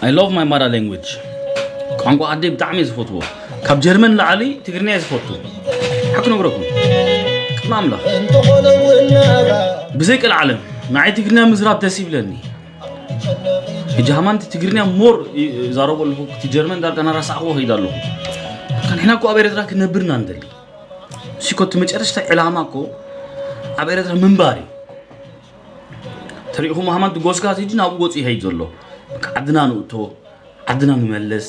I love my mother language ቋንቋ ዓዲ ብጣዕሚ ዝፈትዎ ካብ ጀርመን ላዕሊ ትግርኛ ዝፈቱ ሓቂ ነግረኩም ቅድሚ ኣምላኽ ብዘይቀል ዓለም ንዓይ ትግርኛ ምዝራብ ደስ ይብለኒ ሕጂ ሃማንቲ ትግርኛ ሞር ይዛረቡ ኣለኹ እቲ ጀርመን ዳርጋ ናራሳዕዎ ከይድ ኣለኹ ንሕና ኮ ኣብ ኤርትራ ክነብርና ንደሊ ንስኮ እቲ መጨረሽታ ዕላማ ኮ ኣብ ኤርትራ ምንባር እዩ ተሪኢኹም ሃማንቲ ጎስካ ሕጂ ናብኡ ወፅኡ ይኸይድ ዘሎ عدنا نوتو عدنا نملس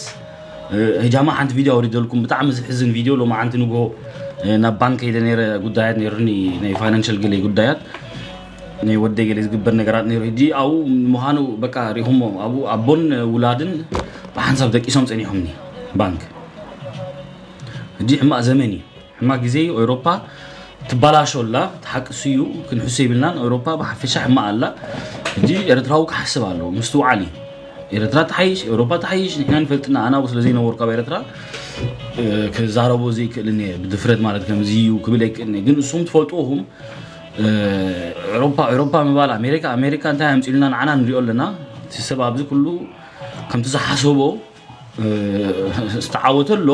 اه، هجاما عند فيديو أريد لكم بتعمل حزن فيديو لو ما عند نجو اه، نبانك إذا نير قدايات نيرني نير فاينانشال قلي قدايات ني ودي قلي زقبر نقرات نير دي أو مهانو بكا ريهم أبو أبون ولادن بحن سبدك إسم تاني همني بانك دي حما زمني حما جزي أوروبا تبلاش ولا تحق سيو كن حسي بلنا أوروبا بحفشة حما الله دي يرد راوك حسب الله مستوى عالي ኤርትራ ተሓይሽ ኤውሮፓ ተሓይሽ ንሕና ንፈልጥና ኣና ስለዘይነበሩ ካብ ኤርትራ ክዛረቦ ዘይክእልን እየ ብድፍረት ማለት ከምዚ እዩ ክብል ኣይክእልን እየ ግን ንስም ትፈልጥዎም ኤውሮፓ ኤውሮፓ ምባል ኣሜሪካ ኣሜሪካ እንታይ ኣምፂሉና ንዓና ንሪኦ ኣለና እቲ ሰብ ኣብዚ ኩሉ ከምቲ ዝሓሰቦ ዝተዓወተ ኣሎ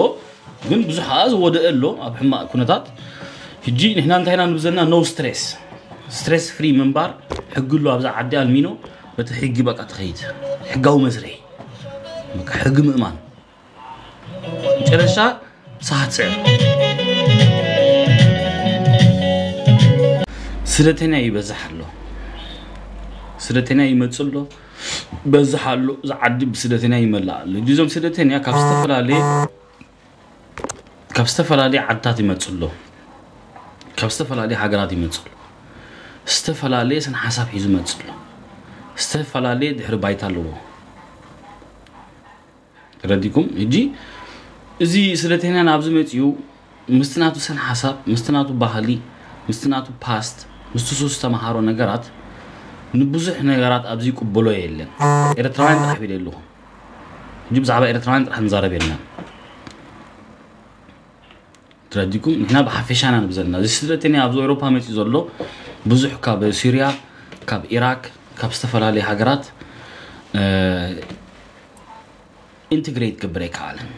ግን ብዙሕ ከዓ ዝወደአ ኣሎ ኣብ ሕማቅ ኩነታት ሕጂ ንሕና እንታይና ንብዘና ኖ ስትሬስ ስትሬስ ፍሪ ምንባር ሕጊ ኣሎ ኣብዛ ዓዲ ኣልሚኖ በቲ ሕጊ በቃ ትኸይድ ሕጋዊ መስርሒ ሕጊ ምእማን መጨረሻ ሰዓት ስዕር ስደተኛ ይበዝሕ ኣሎ ስደተኛ ይመፅእ ኣሎ በዝሕ ኣሎ እዚ ዓዲ ብስደተኛ ይመላእ ኣሎ እዞም ስደተኛ ካብ ዝተፈላለየ ካብ ዝተፈላለየ ዓድታት ይመፅእ ኣሎ ካብ ዝተፈላለየ ሃገራት ይመፅእ ኣሎ ዝተፈላለየ ስነ ሓሳብ ሒዙ ይመፅእ ኣሎ ዝተፈላለየ ድሕሪ ባይታ ኣለዎ ረዲኩም እጂ እዚ ስደተኛ ናብዚ መፅኡ ምስትናቱ ሰን ሓሳብ ምስትናቱ ባህሊ ምስትናቱ ፓስት ምስትሱ ዝተምሃሮ ነገራት ንብዙሕ ነገራት ኣብዚ ይቅበሎ የለን ኤርትራውያን ጥራሕ ቢለ ኣለኹ እ ብዛዕባ ኤርትራውያን ጥራሕ ንዛረብ የለና ትረዲኩም ንሕና ብሓፈሻና ንብዘለና እዚ ስደተኛ ኣብዚ ኤሮፓ መፅኡ ዘሎ ብዙሕ ካብ ሲርያ ካብ ኢራክ ካብ ዝተፈላለየ ሃገራት ኢንትግሬት ክግበር ኣይከኣለን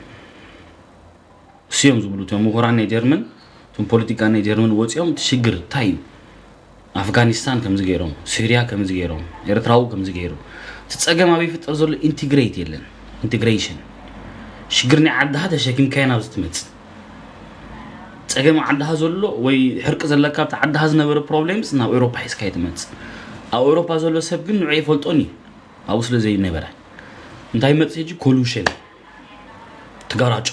እስዮም ዝብሉ እቶም ምሁራን ናይ ጀርመን እቶም ፖለቲካ ናይ ጀርመን ወፂኦም እቲ ሽግር እንታይ እዩ ኣፍጋኒስታን ከምዚ ገይሮም ሲርያ ከምዚ ገይሮም ኤርትራዊ ከምዚ ገይሩ እቲ ፀገም ኣበይ ፍጠር ዘሎ ኢንትግሬት የለን ኢንትግሬሽን ሽግር ናይ ዓድኻ ተሸኪምካይ ናብ ዝትመፅእ ፀገም ዓድኻ ዘሎ ወይ ሕርቂ ዘለካ ብቲ ዓድኻ ዝነበረ ፕሮብሌምስ ናብ ኤውሮፓ ሒዝካ ይትመፅእ ኣብ ዘሎ ሰብ ግን ንዑ ይፈልጦን እዩ ኣብኡ ስለ ዘይነበረ እንታይ መፅ ሕጂ ኮሉሽን ትጋራጮ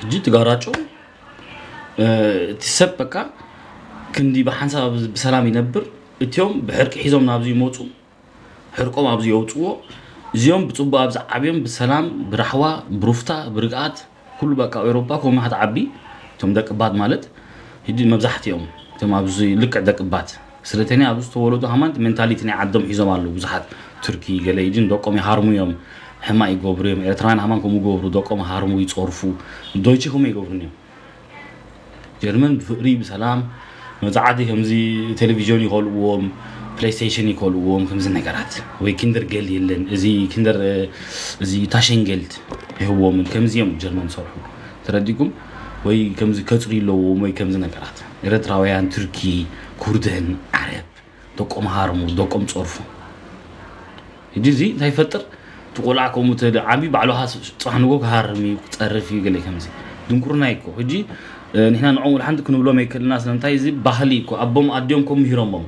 ሕጂ ትጋራጮ እቲ ሰብ በቃ ክንዲ ብሓንሳብ ብሰላም ይነብር እትዮም ብሕርቂ ሒዞም ናብዚ ይመፁ ሕርቆም ኣብዚ የውፅዎ እዚኦም ብፅቡቅ ኣብዚ ዓብዮም ብሰላም ብራሕዋ ብሩፍታ ብርግኣት ኩሉ በቃ ኣብ ኤሮፓ ከምሓት ዓቢ እቶም ደቂ ባት ማለት ሕጂ መብዛሕትኦም እቶም ኣብዚ ልክዕ ደቂ ባት ስለተኛ ኣብዚ ዝተወለዱ ሃማን ሜንታሊቲ ናይ ዓዶም ሒዞም ኣለዉ ብዙሓት ቱርኪ ገለ ኢድን ደቆም ይሃርሙ እዮም ሕማ ይገብሩ እዮም ኤርትራን ሃማን ከምኡ ገብሩ ደቆም ሃርሙ ይፀርፉ ዶይቼ ከምኡ ይገብሩን እዮም ጀርመን ብፍቅሪ ብሰላም መብዛዕቲ ከምዚ ቴሌቭዥን ይኸልእዎም ፕሌይስቴሽን ይከልእዎም ከምዚ ነገራት ወይ ኪንደር ጌል የለን እዚ ኪንደር እዚ ታሸንጌልት ይህቦምን ከምዚኦም ጀርመን ሰርሑ ተረዲኩም ወይ ከምዚ ከፅሪ ኣለዎም ወይ ከምዚ ነገራት إريتراويان تركي كردن عرب دوكم هارمو دوكم صرفو جزي تاي فتر تقول عكو متل عبي بعلو هاس صحنو هارمي تعرفي قلي كمزي دنكر نايكو هجي نحنا نعمل حند كنا بلوم يكل الناس لما تاي زي بحالي كو أبوم أديوم كم هيرام بام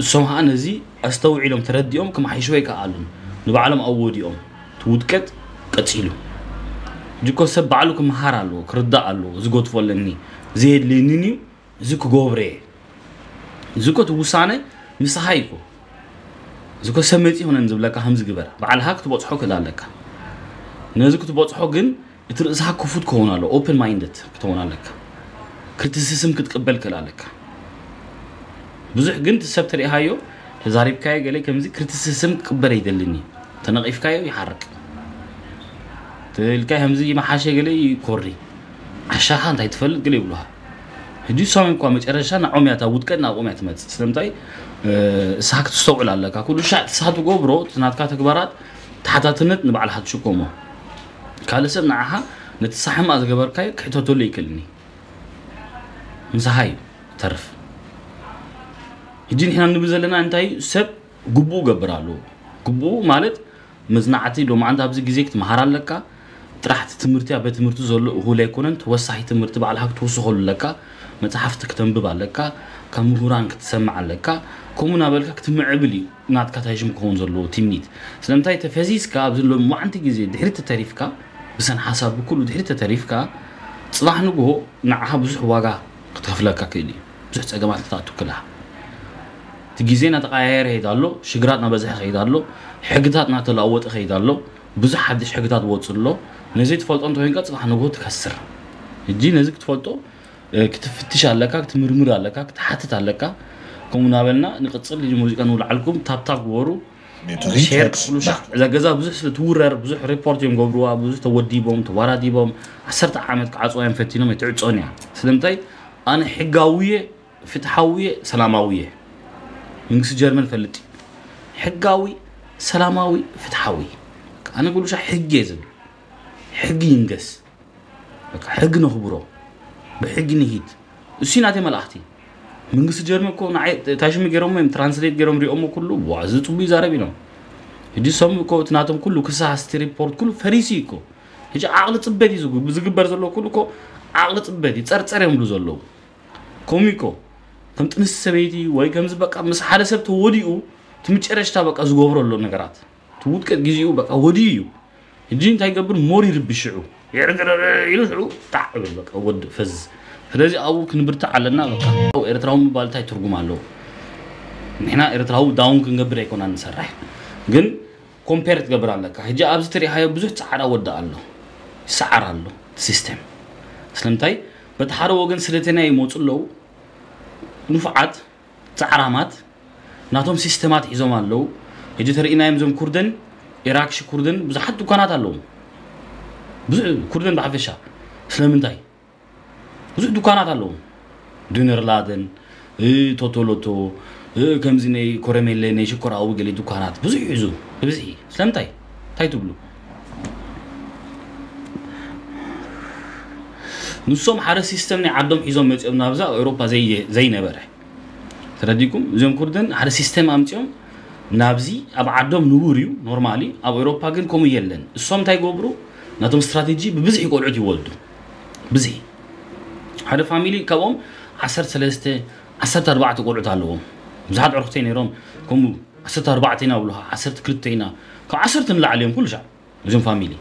سمح أنا زي أستوى علم ترد يوم كم حيشوي كعلم نبعلم أول يوم تودكت قتيلو جيكو سب بعلو كم هارالو كردا علو زغوت فولني زيد لينيني زوك غوبري زوك توسانة مسحايكو زكو سميتي هون نزبل لك همز جبر بعلها كتبوت حوك لا لك نزوك تبوت حوجن ترزها كفوت كونا له open minded كتونا لك كريتيسيزم كتقبل كلا لك بزح جنت سبتري هايو زاريب كاي قال لي كمزي كريتيسيزم كبر يدلني تنقيف كايو يحرك تلقى همزي ما حاشي قال لي كوري عشان هاي تفلت قال لي ሕጂ ሳዊ እንኳ መጨረሻ ናብ ዖምያ እታ ውድቀት ናብ ኦምያ ትመፅእ ስለምንታይ እስኻ ክትስተውዕል ኣለካ ኩሉ ሻዕ ትስኻ ትገብሮ ትናትካ ተግባራት ተሓታትነት ንባዕልካ ትሽከሞ ካልእ ሰብ ንዓኻ ነቲ ሳሕማ ዝገበርካዮ ክሕተተሉ ይክእልኒ ምሳኻ እዩ ተርፍ ሕጂ ንሕና ንብል ዘለና እንታይ ሰብ ግቡኡ ገብር ኣለዎ ግቡኡ ማለት መዝናዕቲ ሎማዓንቲ ኣብዚ ግዜ ክትመሃር ኣለካ ጥራሕቲ ትምህርቲ ኣብ ቤት ትምህርቲ ዘሎ እኹል ኣይኮነን ተወሳኺ ትምህርቲ ባዕልካ ክትውስኸሉ ኣለካ متحفتك تنبب عليك كمهوران كتسمع عليك كمونا بالك كتمع بلي نات كتهجم كون زلو تمنيت سلام تاي تفزيز كا بزلو ما عندي جزء دهري تعريف كا بس أنا حساب بكل دهري تعريف كا صلاح نقوه نعها بزح واقع كتخفلك كا كيلي بزح تجمعات تاتو كلها شجرات تغير هيدالو شجراتنا بزح هيدالو حقتاتنا تلاوت هيدالو بزح حدش حقتات وصل نزيد فولت أنت وين كات صلاح نقوه تكسر يجي نزيد فولتو ክትፍትሽ ኣለካ ክትምርምር ኣለካ ክትሓትት ኣለካ ከምኡ ናበልና ንቅፅል ሙዚቃ ንውልዓልኩም ታብታብ ግበሩ ሸር ክፍሉ እዛ ገዛ ብዙሕ ስለ ትውረር ብዙሕ ሪፖርት እዮም ገብርዋ ብዙሕ ተወዲቦም ተዋዳዲቦም ዓሰርተ ዓመት ክዓፅዋዮም ፈቲኖም የትዕፆን እያ ስለምንታይ ኣነ ሕጋዊየ ፍትሓዊየ ሰላማዊየ መንግስቲ ጀርመን ፈልጥ ሕጋዊ ሰላማዊ ፍትሓዊ ኣነ ጉሉሻ ሕጊ እየ ዝብል ሕጊ ይንገስ ሕጊ ነኽብሮ ብሕጊ ንሂድ እሱ ናተይ መላእኽቲ መንግስቲ ጀርመን እኮ ታሽሚ ገይሮም ወይም ትራንስሌት ገይሮም ሪኦሞ ኩሉ ዋዚ ፅቡይ ይዛረብ ኢኖም ሕጂ ሰም እኮ እቲ ናቶም ኩሉ ክሳስቲ ሪፖርት ኩሉ ፈሪሲ ኮ ሕጂ ዓቕሊ ፅበት እዩ ዝግበር ዘለዎ ኩሉ ኮ ዓቕሊ ፅበት እዩ ፀርፀር የምሉ ዘለዉ ከምኡ ኮ ከም ጥንስ ሰበይቲ ወይ ከምዚ በቃ ምስ ሓደ ሰብ ተወዲኡ እቲ መጨረሽታ በቃ ዝገብረሎ ነገራት እቲ ውድቀት ግዚኡ በቃ ወዲኡ እዩ ሕጂ እንታይ ገብር ሞር ይርብሽዑ ኢሉ ጣዕ ብል በቃ ወድ ፈዝ ስለዚ ኣብኡ ክንብርታዕ ኣለና ኤርትራዊ ምባል እንታይ ትርጉም ኣለዎ ንሕና ኤርትራዊ ዳውን ክንገብር ኣይኮና ንሰርሕ ግን ኮምፔር ትገብር ኣለካ ሕጂ ኣብዚ ትሪእካዮ ብዙሕ ፃዕዳ ወዳ ኣሎ ይሰዓር ኣሎ ሲስተም ስለምንታይ በቲ ሓደ ወገን ስለተና ይመፁ ኣለዉ ንፉዓት ፃዕራማት ናቶም ሲስተማት ሒዞም ኣለዉ ሕጂ ተርእናዮም ዞም ኩርድን ኢራክሽ ኩርድን ብዙሓት ድኳናት ኣለዉ كردن بحفشة سلمنتاي بزوج دكانات اللو دينر لادن إيه توتو لوتو إيه كم زين أي كرميلة نيشي كرا أو جلي دكانات بزوج يزو بزوج إيه سلمنتاي تاي تبلو نصوم حارس سيستم نعدم إذا ما تجمع نافذة أوروبا زي زي نبرة ترديكم زين كردن حارس سيستم أمتيهم نابزي أب عدم نوريو نورمالي أب أوروبا جن كم يلن الصوم تاي قبرو ناتم استراتيجي ببزح يقول عدي ولده بزح هذا فاميلي كوم عشر ثلاثة عشر أربعة يقول عدها لهم زاد عرفتيني روم كم عشر أربعة تينا ولها عشر كلت تينا كم عشر تنلا عليهم كل شيء زين فاميلي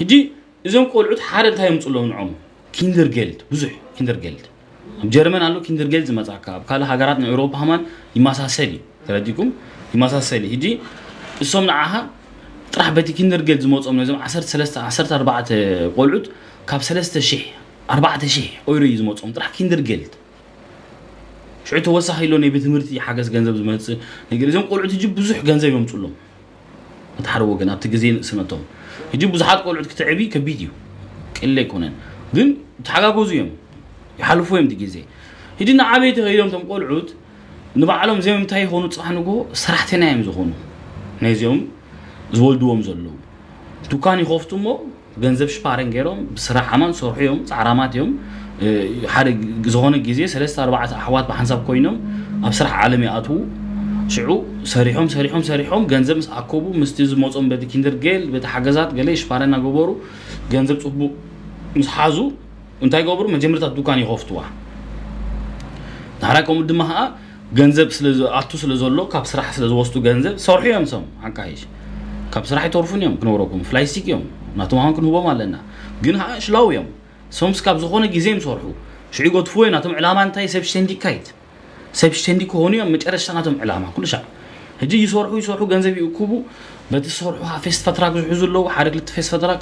هجي زين يقول عد حارة هاي مسؤولون عم كيندر جيلد بزح كيندر جيلد جرمن قالوا كيندر جيلد ما تعكا بقال هاجرات من أوروبا همان يمسح سلي ترديكم يمسح سلي هجي اسمنا عها ጥራሕ በቲ ኪንደርጌት ዝመፅኦም ነዞም 14 ቆልዑት ካብ 3,000 4,000 ኦይሮ እዩ ዝመፅኦም ጥራሕ ኪንደርጌልት ሽዑ ተወሳኺ ኢሎ ናይ ቤት ትምህርቲ ሓገዝ ገንዘብ ዝመፅእ ነገር እዞም ቆልዑት እጂ ብዙሕ ገንዘብ የምፅሎም እቲ ሓደ ወገን ኣብቲ ግዜ ስመቶም እጂ ብዙሓት ቆልዑት ክትዕቢ ከቢድ እዩ ቅለ ኣይኮነን ግን ተሓጋገዙ እዮም ይሓልፉ እዮም ቲ ግዜ ሕጂ ንዓበይ ተኸይዶም ቶም ቆልዑት ንባዕሎም እዚኦም እንታይ ይኾኑ ፅራሕ ንጎ ሰራሕተና እዮም ዝኾኑ ናይዚኦም ዝወልድዎም ዘለዉ ቱካን ይኸፍቱ ሞ ገንዘብ ሽፓረን ገይሮም ብስራሕ ሓማን ሰርሑ እዮም ፃዕራማት እዮም ሓደ ዝኾነ ግዜ ሰለስተ ኣርባዕተ ኣሕዋት ብሓንሳብ ኮይኖም ኣብ ስራሕ ዓለም ይኣትዉ ሽዑ ሰሪሖም ሰሪሖም ሰሪሖም ገንዘብ ምስ ኣከቡ ምስቲ ዝመፆም በቲ ኪንደር ጌል በቲ ሓገዛት ገለ ሽፓረ እናገበሩ ገንዘብ ፅቡቅ ምስ ሓዙ እንታይ ገብሩ መጀመርታት ዱካን ይኸፍትዋ ዳሕራይ ከምኡ ድማ ከዓ ገንዘብ ስለኣቱ ስለ ዘሎ ካብ ስራሕ ስለዝወስጡ ገንዘብ ሰርሑ እዮም ሰም ሓንካይሽ ካብ ስራሕ ይተርፉን እዮም ክነብረኩም ፍላይ ስቲክ እዮም ናቶም ኣሁን ክንህቦም ኣለና ግን ከዓ ሽላው እዮም ሶምስ ካብ ዝኾነ ግዜ እዮም ሰርሑ ሽዑ ይገድፍዎ እዩ ናቶም ዕላማ እንታይ ሰብሽተንዲ ካይድ ሰብሽተንዲ ክኾኑ እዮም መጨረሻ ናቶም ዕላማ ኩሉ ሻዕ ሕጂ ይሰርሑ ይሰርሑ ገንዘብ ይእክቡ በቲ ዝሰርሑ ፌስት ፈትራክ ዝሕዙ ኣለዉ ሓደ ክልተ ፌስት ፈትራክ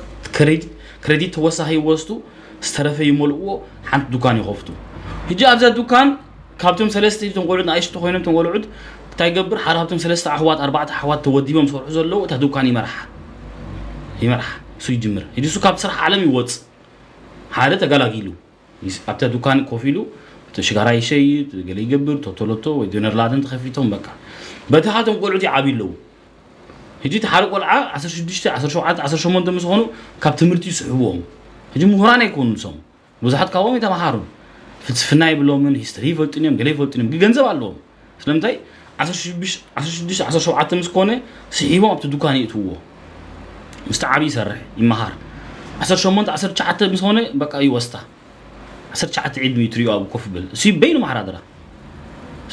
ክሬዲት ተወሳኺ ይወስቱ ዝተረፈ ይመልእዎ ሓንቲ ዱካን ይኸፍቱ ሕጂ ኣብዛ ዱካን ካብቶም ሰለስተ እቶም ቆልዑት ንኣይሽቶ ኮይኖም ቶም ቆልዑት تايجبر حار سلست أحوات أربعة أحوات توديهم صور حزر لو تهدو كان يمرح يمرح سوي جمر يدي سو كاب سرح عالم يوتس حالة تقالاقيلو أبتا دوكان كوفيلو تشغراي شيء قال يقبر توتولوتو ويدونر لادن تخفيتهم بكا بتهاتهم قول عدي عابي لو هجي تحرق والعا عسر شدشت عسر شوعات عسر ما ندمس خانو كاب تمرتي سحبوهم هجي مهران يكون سوم وزحت كوامي يتمحارو ፍልስፍና የብሎምን ሂስትሪ ይፈልጡን እዮም ገለ ይፈልጡን እዮም ግን ገንዘብ 17 مسكونه سحيبهم ابتو دكان يتوه مستعبي يسرح يمهار 18 19 مسكونه بقى يوستا 19 أو ميتريو ابو كفبل سي بينو محرادرا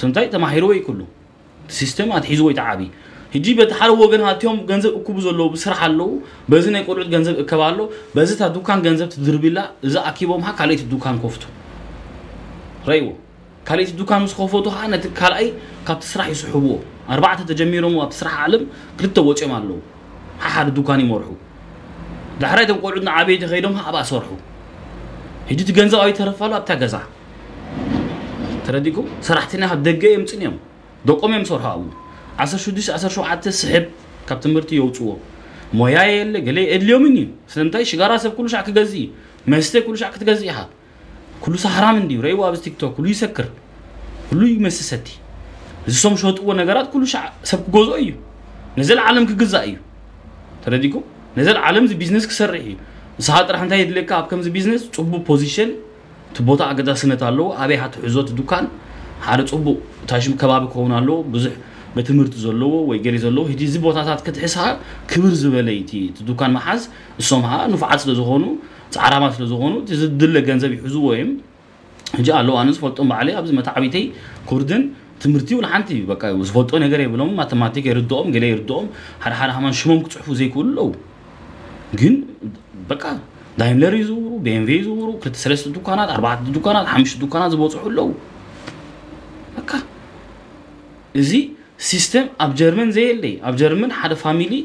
سنتاي تماهيرو يكلو سيستم اتحيزو يتعبي ሕጂ በቲ ሓደ ወገን ሃትዮም ገንዘብ እኩብ ዘለዎ ብስራሕ ኣለዉ በዚ ናይ ቆልዑት ገንዘብ እከብ ኣሎ በዚ እታ ዱካን ገንዘብ ትድርቢላ እዛ ኣኪቦምሃ ካልኦት ዱካን ከፍቱ ረእይዎ ካልእ ዱካን ምስ ከፈቱ ከዓ ነቲ ካልኣይ ካብቲ ስራሕ ይስሕብዎ ኣርባዕተ ተጀሚሮም ኣብቲ ስራሕ ዓለም ክልተ ወፂኦም ኣለዉ ሓደ ዱካን ይመርሑ ዳሕራይ ቶም ቆልዑ ንዓበይቲ ከይዶም ኣብኣ ሰርሑ ሕጂ እቲ ገንዘብ ኣብ ይተረፋሉ ኣብታ ገዛ ተረዲኩም ሰራሕትና ካብ ደገ እዮም ፅን እዮም ደቆም እዮም ሰርሑ ኣብኡ 16 17 ስሕብ ካብ ትምህርቲ የውፅዎ ሞያ የለ ገለ የድልዮምን እዩ ስለምንታይ ሽጋራ ሰብ ኩሉ ሻዕ ክገዝእ መስተ ኩሉ ሻዕ ክትገዝእ ኢኻ كل سحرام عندي وراي وابس تيك توك كل يسكر كله يمسستي زسوم شو و نجارات كل شع سب جوزو ايو نزل عالم كجزا ايو ترديكو نزل عالم زي بيزنس كسر ايو ساعات راح نتاعي دلك اب زي بيزنس تبو بوزيشن تبو تبوتا اغدا سنة تالو ابي هات عزوت دكان هاد تبو تاشم كباب كون الله بزح بتمرت زلو ويجري ገሪ هدي ሂዲ እዚ ቦታታት ክትሕሳ ክብር ዝበለይቲ ዱካን መሓዝ እሶም ከዓ ንፉዓት ስለ ዝኾኑ تعرام اصل زغونو تزد له غنزب يحزو ويم جاء لو انس فطو معلي ابز متا عبيتي كردن تمرتي ولا حنتي بقى وزفطو نغير يبلوم ماتماتيك يردوم غير يردوم هر هر حمان شموم كتصحو زي كلو جن بقى دايملر يزورو بي ام في يزورو كرت سلس دوكانات اربعه دوكانات خمس دوكانات زبو صحو لو بقى زي سيستم اب جيرمن زي اللي اب جيرمن حد فاميلي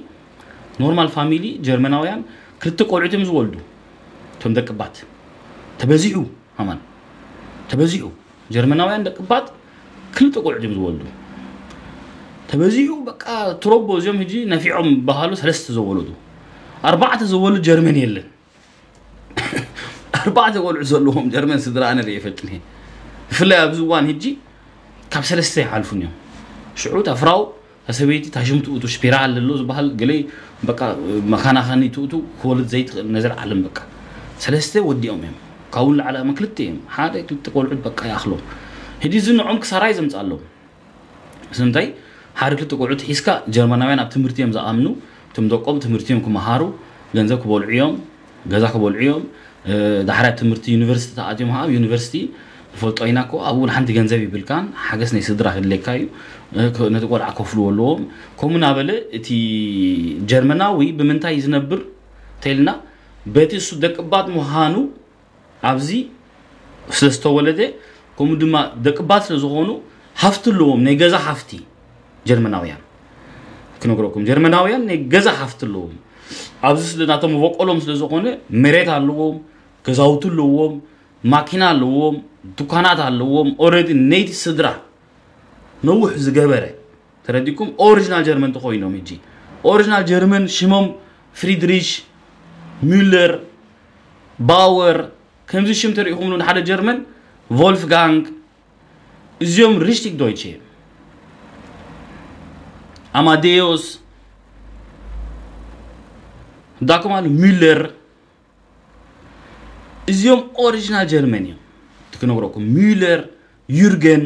نورمال فاميلي جيرمناويان كرت قرعتهم زولدو እቶም ደቅባት ተበዚኡ ተበዚዑ ሃማን ተበዚዑ ጀርመናውያን ደቅባት ባት ክልተ ቆልዑ እዮም ዝወልዱ ተበዚኡ በቃ ትረቦ እዚኦም ሕጂ ነፊዖም ባህሉ ሰለስተ ዘወለዱ ኣርባዕተ ዘወሉ ጀርመን የለን ኣርባዕተ ቆልዑ ዘለዎም ጀርመን ስድራ ኣነ የፈልጥን እየ ብፍላይ ኣብዚ እዋን ሕጂ ካብ ሰለስተ ይሓልፉን እዮም ሽዑ ተፍራው ተሰበይቲ ታሽምትኡ ቱ ስፒራል ኣሎ ዝበሃል ገለይ በቃ መካናኻኒ ትእቱ ክወልድ ዘይትኽእል ነዘር ዓለም በቃ ሰለስተ ወዲኦም እዮም ካብኡ ንላዕለ ኣማ ክልተ እዮም ሓደ ክልተ ቆልዑት በቃ ይኣኽሎም ሕጂ እዚ ንዖም ክሰራ እዩ ዘምፅ ኣለዎ ስለምንታይ ሓደ ክልተ ቆልዑት ሒዝካ ጀርመናውያን ኣብ ትምህርቲ እዮም ዝኣምኑ እቶም ደቆም ትምህርቲ እዮም ክመሃሩ ገንዘብ ክበልዑ እዮም ገዛ ክበልዑ እዮም ዳሕራይ ትምህርቲ ዩኒቨርሲቲ ተኣትዮም ኣብ ዩኒቨርሲቲ ፈልጦ ኢና ኮ ኣብኡ እውን ሓንቲ ገንዘብ ይብልካን ሓገዝ ናይ ስድራ ክድለካ እዩ ነቲ ቆልዓ ከፍልዎ ኣለዎም ከምኡ ናበለ እቲ ጀርመናዊ ብምንታይ ዝነብር እንተይልና beetii su deqbaat ምዃኑ ኣብዚ ስለ ዝተወለደ ከምኡ ድማ ደቅባት ስለ ዝኾኑ ሃፍቲ ኣለዎም ናይ ገዛ ሃፍቲ ጀርመናውያን ክነግረኩም ጀርመናውያን ናይ ገዛ ሃፍቲ ኣለዎም ኣብዚ ስለናቶም ናቶም በቀሎም ስለ ዝኾነ መሬት ኣለዎም ገዛውቲ ኣለዎም ማኪና ኣለዎም ዱካናት ኣለዎም ኦረዲ ነይቲ ስድራ ነዊሕ ዝገበረ ተረዲኩም ኦሪጅናል ጀርመን ተኮይኖም እጂ ኦሪጅናል ጀርመን ሽሞም ፍሪድሪሽ ሙለር ባወር ከምዚ ሽም ተሪኢኹም ንሓደ ጀርመን ቮልፍጋንግ እዚኦም ሪሽቲክ ዶይቸ ኣማዴዮስ ዳኩም ኣሉ ሙለር እዚኦም ኦሪጂናል ጀርመን እዮም ትክነግረኩም ሙለር ዩርገን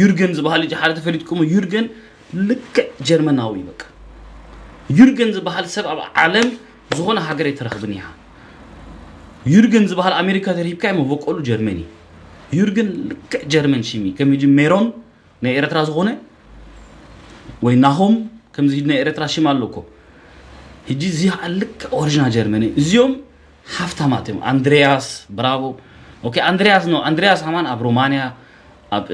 ዩርገን ዝበሃል እ ሓደ ተፈሊጥኩም ዩርገን ልክዕ ጀርመናዊ ይበቅ ዩርገን ዝበሃል ሰብ ኣብ ዓለም زخونه هاجري ترخبنيها يورجن زبهر أمريكا تريب كايمو بوك أولو جرماني يورجن لك جرمن شيمي كم يجي ميرون نيرة تراز غونه وين نهم كم زيد نيرة تراز شيمال لوكو هيجي زيها لك أورجنا جرماني زيوم هفته ماتم أندرياس برافو أوكي أندرياس نو أندرياس همان أب رومانيا أب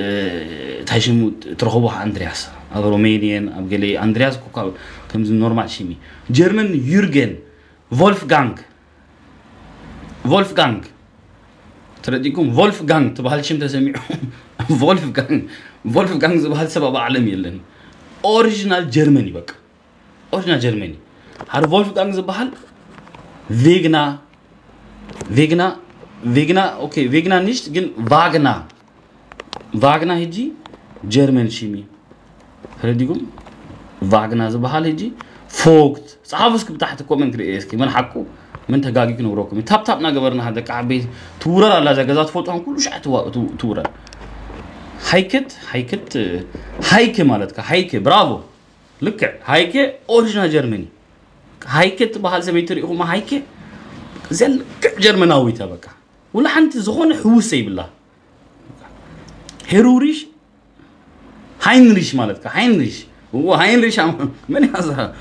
تايشم ترخبو أندرياس أب رومانيان أب جلي أندرياس كوكا كم زي نورمال شيمي جرمن يورجن ቮልፍጋንግ ቮልፍጋንግ ትረዲኩም ቮልፍጋንግ ትበሃል ሽም ተሰሚዑ ቮልፍጋንግ ዝበሃል ሰብ ኣብ ዓለም የለን ኦሪጂናል ጀርመኒ በቃ ኦሪጂናል ጀርመኒ ሓደ ቮልፍጋንግ ዝበሃል ቬግና ቬግና ቬግና ኦኬ ቬግና ኒሽት ግን ቫግና ቫግና ሂጂ ጀርመን ሽሚ ተረዲኩም ቫግና ዝበሃል ሂጂ فوقت صافسك تحت كومن كريسكي إيه؟ من حقو من تقاقيك نوروكم تاب تاب ناقبرنا هذا كعبي تورر على زكازات فوتهم كل شيء تو تورر هايكت هايكت هايكي مالتك هايكي برافو لك هايكي اوريجنا جرماني هايكت بحال زي ما هايكي زين جرمناوي تبقى ولا حنت زخون حوسي بالله هيروريش هاينريش مالتك هاينريش هو هاينريش من يعزها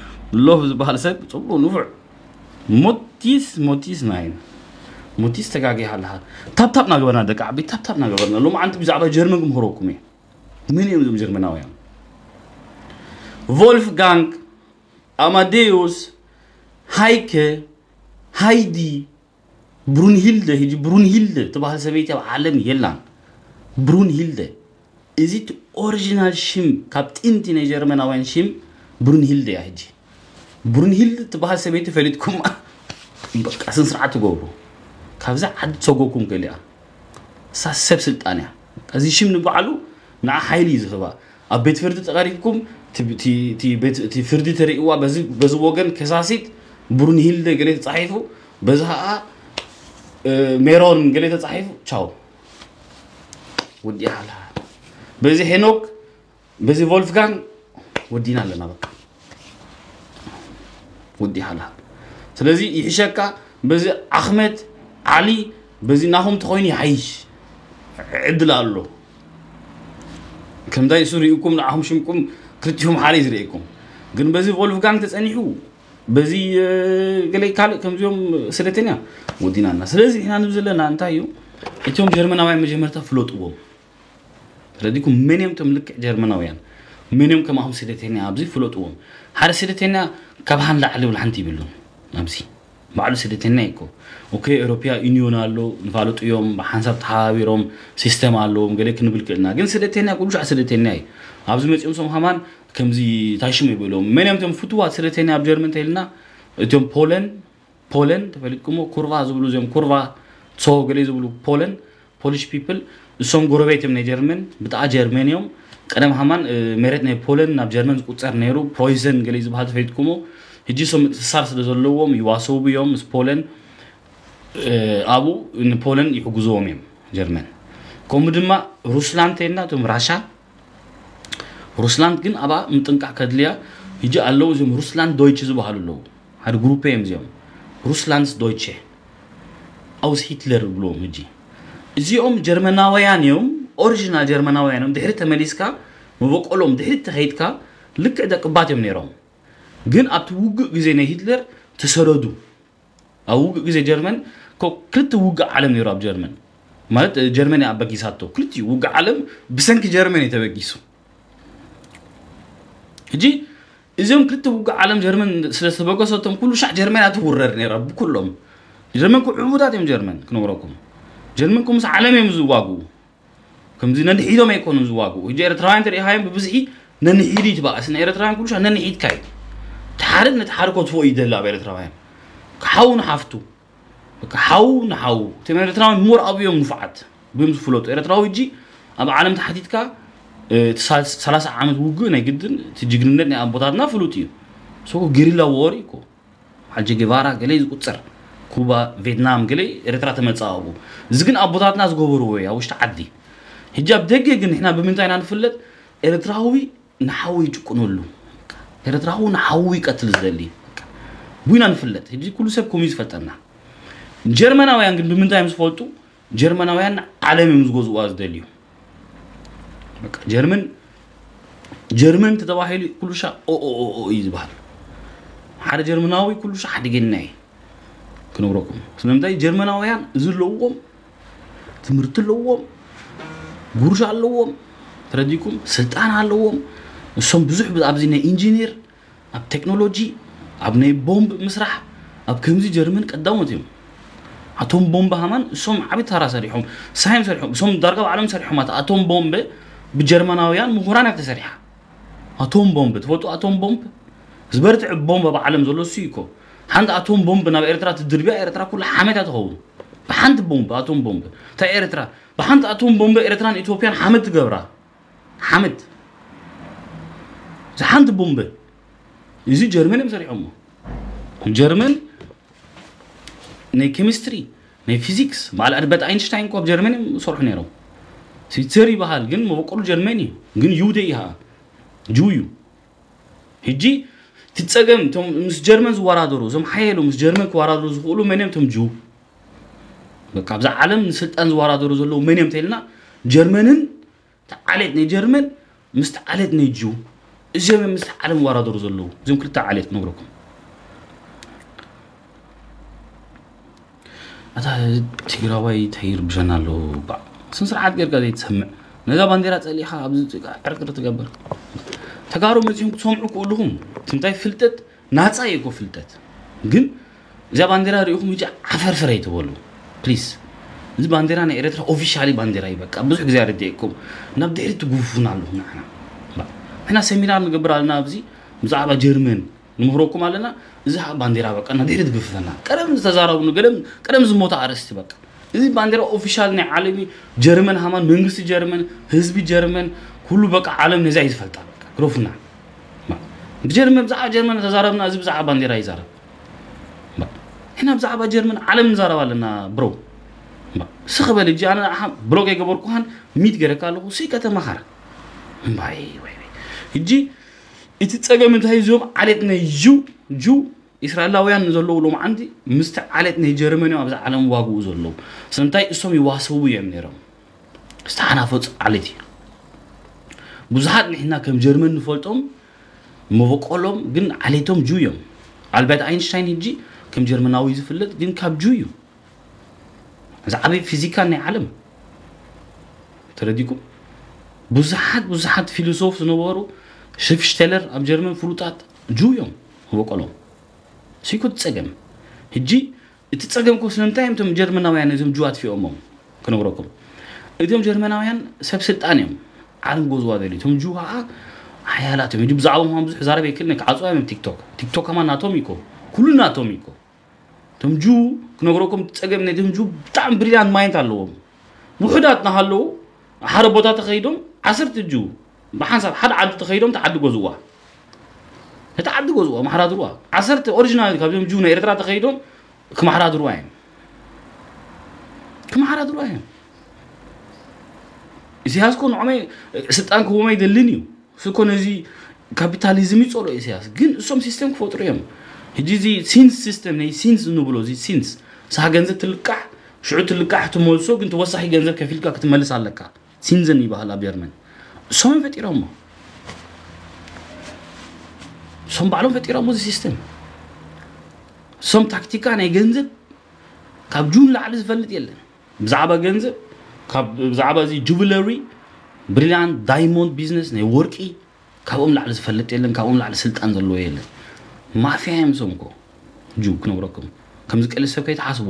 ሎቭ ዝበሃል ሰብ ፅቡቅ ንፉዕ ሞቲስ ሞቲስ ናይና ሞቲስ ተጋጊሃ ሃለሃል ታብታብ ናገበርና ደቂ ዓበይ ታብታብ ናገበርና ሎ ዓንቲ ብዛዕባ ጀርመን ክምህረኩም እየ ምን እዮም እዞም ጀርመናውያን ቮልፍጋንግ ኣማዴዎስ ሃይከ ሃይዲ ብሩንሂልደ ሂ ብሩንሂልደ ትበሃል ሰበይቲ ኣብ ዓለም የላን ብሩንሂልደ እዚ ቲ ኦሪጂናል ሽም ካብ ጥንቲ ናይ ጀርመናውያን ሽም ብሩንሂልደ እያ ሕጂ ብሩንሂል ትበሃል ሰበይቲ ፈሊጥኩም በቃ ስንስርዓት ትገብሩ ካብዛ ዓዲ ትሰጎኩም ገሊያ እሳ ሰብ ስልጣን እያ እዚ ሽም ንበዓሉ ንዓ ሓይሊ እዩ ዝህባ ኣብ ቤት ፍርዲ ተቐሪብኩም እቲ ፍርዲ ተርእዋ በዚ ወገን ከሳሲት ብሩንሂል ገለ ተፃሒፉ በዚ ከዓ ሜሮን ገለ ተፃሒፉ ቻው ወዲእሃላ በዚ ሄኖክ በዚ ቮልፍጋን ወዲና ኣለና በቃ ودي حالها سلازي يحشكا بزي أحمد علي بزي ناهم تخويني عايش عدل الله كم داي سوريكم نعهم شمكم كرتيهم حالي زريكم قن بزي فولف فولفغانغ تسأنيحو بزي آه، قلي كالك كم زيوم سلتينيا ودينا الناس سلازي هنا لنا انتايو اتيوم جرمناوي مجمرتا فلوت قوم سلازيكم منيم تملك جرمنا ቶም منيم ጀርመናውያን هم سلتينيا بزي فلوت ኣብዚ ሓደ ስደተኛ ካብ ሓንላዕሊ ብላ ሓንቲ ይብሉን ኣብዚ ባዕሉ ስደተኛ ይኮ ኦኬ ኤሮፕያ ዩኒዮን ኣሎ ንፋለጡ እዮም ብሓንሳብ ተሓባቢሮም ሲስተም ኣለዎም ገለ ክንብል ክእልና ግን ስደተኛ ቁልሻዕ ስደተኛ እዩ ኣብዚ መፂኦም ሶም ከማን ከምዚ ታሽሙ ይብሎም መን እዮም እቶም ፍትዋት ስደተኛ ኣብ ጀርመን እንተኢልና እቶም ፖለን ፖለን ተፈሊጥኩሞ ኩርቫ ዝብሉ እዚኦም ኩርቫ ሶ ገለ ዝብሉ ፖለን ፖሊሽ ፒፕል እሶም ጎረቤት እዮም ናይ ጀርመን ብጣዕ ጀርመን እዮም ቀደም ሃማን መሬት ናይ ፖለንድ ናብ ጀርመን ዝቁፀር ነይሩ ፕሮይዘን ገለ ዝበሃል ተፈሊጥኩሞ ሕጂ ሶም ምትእስሳር ስለ ዘለዎም ይዋሰቡ እዮም ምስ ፖለንድ ኣብኡ ንፖለንድ ይሕግዝዎም እዮም ጀርመን ከምኡ ድማ ሩስላንድ ተይና እቶም ራሻ ሩስላንድ ግን ኣብኣ ምጥንቃዕ ከድልያ ሕጂ ኣለዉ እዚኦም ሩስላንድ ዶይቸ ዝበሃሉ ኣለዉ ሓደ ግሩፕ እዮም እዚኦም ሩስላንስ ዶይቸ ኣውስ ሂትለር ይብልዎም ሕጂ እዚኦም ጀርመናውያን እዮም ኦሪጂናል ጀርመናውያንም ድሕሪ ተመሊስካ መበቆሎም ድሕሪ ተኸይድካ ልክዕ ደቅባት እዮም ነይሮም ግን ኣብቲ ውግእ ግዜ ናይ ሂትለር ተሰረዱ ኣብ ውግእ ግዜ ጀርመን ክልተ ውግእ ዓለም ነይሩ ኣብ ጀርመን ማለት ጀርመን ኣብ በጊሳቶ ክልቲኡ ውግእ ዓለም ብሰንኪ ጀርመን የተበጊሱ ሕጂ እዚኦም ክልተ ውግእ ዓለም ጀርመን ስለዝተበገሰቶም ኩሉ ሻዕ ጀርመን ትውረር ነራ ብኩሎም ጀርመን ኩ ዕቡዳት እዮም ጀርመን ክነብረኩም ጀርመን ኩምስ ዓለም እዮም ዝዋግኡ ከምዚ ነንሕዶም ኣይኮኑ ዝዋግኡ ሕ ኤርትራውያን ትሪኢኻዮም ብብዝሒ ነንሒዱ ይትባእስ ናይ ኤርትራውያን ኩሉሻ ነንሒድካ እዩ ሓደ ነቲ ሓደ ኮትፎ እዩ ዘሎ ኣብ ኤርትራውያን ክሓው ንሓፍቱ ሓው ንሓው እቶም ኤርትራውያን ሞር ኣብዮም ንፉዓት ብዮም ዝፍለጡ ኤረትራዊ እጂ ኣብ ዓለም ተሓቲትካ እቲ 3ላ0 ዓመት ውግእ ናይ ግድን እቲ ጅግንነት ናይ ኣቦታትና ፍሉጥ እዩ ሰኮ ጌሪላ ወር ኮ ሓጀ ጌባራ ገለይ ዝቁፅር ኩባ ቪየትናም ገለይ ኤረትራ ተመፃ እዚ ግን ኣቦታትና ዝገበርዎ እዩ ኣብ ውሽጢ ዓዲ ሂጃብ ደጌ ግን ንሕና ብምንታይ ኢና ንፍለጥ ኤርትራዊ ንሓዊ ይጭቁነሉ ኤርትራዊ ንሓዊ ይቀትል ዝደሊ ቡና ንፍለጥ ሕጂ ኩሉ ሰብ ከምኡ ዝፈጠና ጀርመናውያን ግን ብምንታይ እዮም ዝፈልጡ ጀርመናውያን ዓለም እዮም ዝገዝእዋ ዝደልዩ ጀርመን ጀርመን ተተባሂሉ ኩሉ ሻ ኦኦኦ እዩ ዝበሃል ሓደ ጀርመናዊ ኩሉ ሻ ሓደገና እዩ ክነግረኩም ስለምንታይ ጀርመናውያን ዘለዎም ትምህርቲ ኣለዎም برج علوم ترديكم سلطان علوم نسوم بزح بابزي ني انجينير اب تكنولوجي اب ني بومب مسرح اب كمزي جرمن قداموتيم اتوم بومب همان سوم عبي ترا سريحوم سايم سريحوم سوم درغ عالم سريحوم اتوم بومب بجرمناويان مغران اف تسريحا اتوم بومب تفوتو اتوم بومب زبرت بومب بعالم زلو سيكو عند اتوم بومب نا ايرترا تدربي ايرترا كل حاميت اتهوم بحنت بومب أتوم بومب تا ايرترا بحنت أتوم بومب إرتران إثيوبيا حمد جبرا حمد زحنت بومب إذا جرمن مسري عمو جرمن ناي كيمستري ناي فيزيكس مع الأربعة أينشتاين كوب جرمن صرح نيرو سيتسري بحال جن مو موقر جرمني جن يوديها جويو هجي تتسجم تم مس جرمن زوارادرو زم حيلو مس جرمن كوارادرو زقولو منهم تم جو በቃ ኣብዛ ዓለም ንስልጣን ዝወራደሩ ዘለዉ መን እዮም እንተኢልና ጀርመንን ተዓሌት ናይ ጀርመን ምስቲ ዓሌት ናይ ጁ እዚኦም እዮም ምስቲ ዓለም ዝወራደሩ ዘለዉ እዚኦም ክልተ ዓሌት ነብረኩም ኣታ ትግራዋይ ተይርብሸና ኣሎ ባዕ ስንስርዓት ጌርካ ዘይትሰምዕ ነዛ ባንዴራ ፀሊኻ ኣብዚ ዕርቅር ትገብር ተጋሩ መፂኹም ክትሰምዑ ክእልኹም ትምታይ ፍልጠት ናፃ የኮ ፍልጠት ግን እዛ ባንዴራ ሪኢኹም ሂጂ ዓፈርፍረ ይትበሉ ፕሊዝ እዚ ባንዴራ ናይ ኤረትራ ኦፊሻሊ ባንዴራ እዩ በቃ ብዙሕ ግዜ ኣረድየኩም ናብ ድሕሪ ትጉፉን ኣለኹም ንሕና ንሕና ሰሚናር ንገብር ኣለና ኣብዚ ብዛዕባ ጀርመን ንምህረኩም ኣለና እዚ ባንዴራ በቃ ና ድሕሪ ትግፍፈና ቀደም ዝተዛረብኑ ቀደም ዝሞታ ኣርስቲ በቃ እዚ ባንዴራ ኦፊሻል ናይ ዓለሚ ጀርመን ሃማን መንግስቲ ጀርመን ህዝቢ ጀርመን ኩሉ በቃ ዓለም ነዚ እዩ ዝፈልጣ በቃ ብጀርመን ብዛዕባ ጀርመን ተዛረብና እዚ ብዛዕባ ባንዴራ ይዛረብ ሕና ብዛዕባ ጀርመን ዓለም ንዛረባ ኣለና ብሮ ስኽ በል እጂ ኣነ ንሓ ብሎግ የገበርኩሃን ሚት ገረካ ኣለኹ ስ ከተማኻር እምባይ እጂ እቲ ፀገም እንታይ እዚኦም ዓሌት ናይ ዩ ጁ እስራኤላውያን ዘለዉ ሎም ዓንዲ ምስቲ ዓሌት ናይ ጀርመን ኣብዚ ዓለም ዋግኡ ዘለዉ ስለምንታይ እሶም ይዋሰቡ እዮም ነይሮም ዝተሓናፈፁ ዓሌት እዩ ብዙሓት ንሕና ከም ጀርመን ንፈልጦም መበቀሎም ግን ዓሌቶም ጁ እዮም ኣልበርት ኣይንሽታይን ህጂ كم جرمناوي زفلت دين كاب جويو إذا عبي فيزيكا ني عالم ترديكم بزحات بزحات فيلسوف نوارو شيف شتيلر أب جرمن فلوتات جويو هو قالو سيكو تسجم هجي تتسجم كو سنتايم تم جرمناوي يعني زم جوات في أمم كنوركم إذا جرمناوي يعني سب ستانيم عالم جوز وادلي تم جوها حيالاتهم يجيب زعوم هم زاربي كلنا كعزوهم تيك توك تيك توك كمان ناتوميكو كله ناتوميكو ተምጁ ክነግረኩም ፀገም ናይ ተምጁ ብጣዕሚ ብሪልያንት ማይንት ኣለዎም ውሑዳት ናሃለዉ ሓደ ቦታ ተኸይዶም ዓሰርተ እጁ ብሓንሳብ ሓደ ዓዲ ተኸይዶም ተዓዲ ገዝዋ እቲ ዓዲ ገዝዋ ማሕራድርዋ ዓሰርተ ኦሪጂናል ካብ ተምጁ ናይ ኤርትራ ተኸይዶም ክማሕራድርዋ እዮም ክማሕራድርዋ እዮም ኢሳያስ ኮ ንዕመይ ስልጣን ክህቦም ኣይደልን እዩ ስኮ ነዚ ካፒታሊዝም ይፀልኦ ኢሳያስ ግን እሶም ሲስተም ክፈጥሩ እዮም هجيزي سينس سيستم ناي سينس نقوله زي سينس صح جنزت اللقاع شعوت اللقاع تمولسوك انت وصحي جنزك في اللقاع تملس على اللقاع سينس اني بهلا بيرمن سوم فتي راما سوم بعلوم فتي راما زي سيستم سوم تكتيكا ناي جنزب كاب جون لعلز فلت يلا بزعبة جنزب كاب بزعبة زي جوبلري بريلان دايموند بيزنس ناي وركي كابوم لعلز فلت يلا كابوم لعلز سلطان دلو يلا ما فيها مسومكو جو كنبركم ከምዚ ቀልል ሰብ ከይተሓስቦ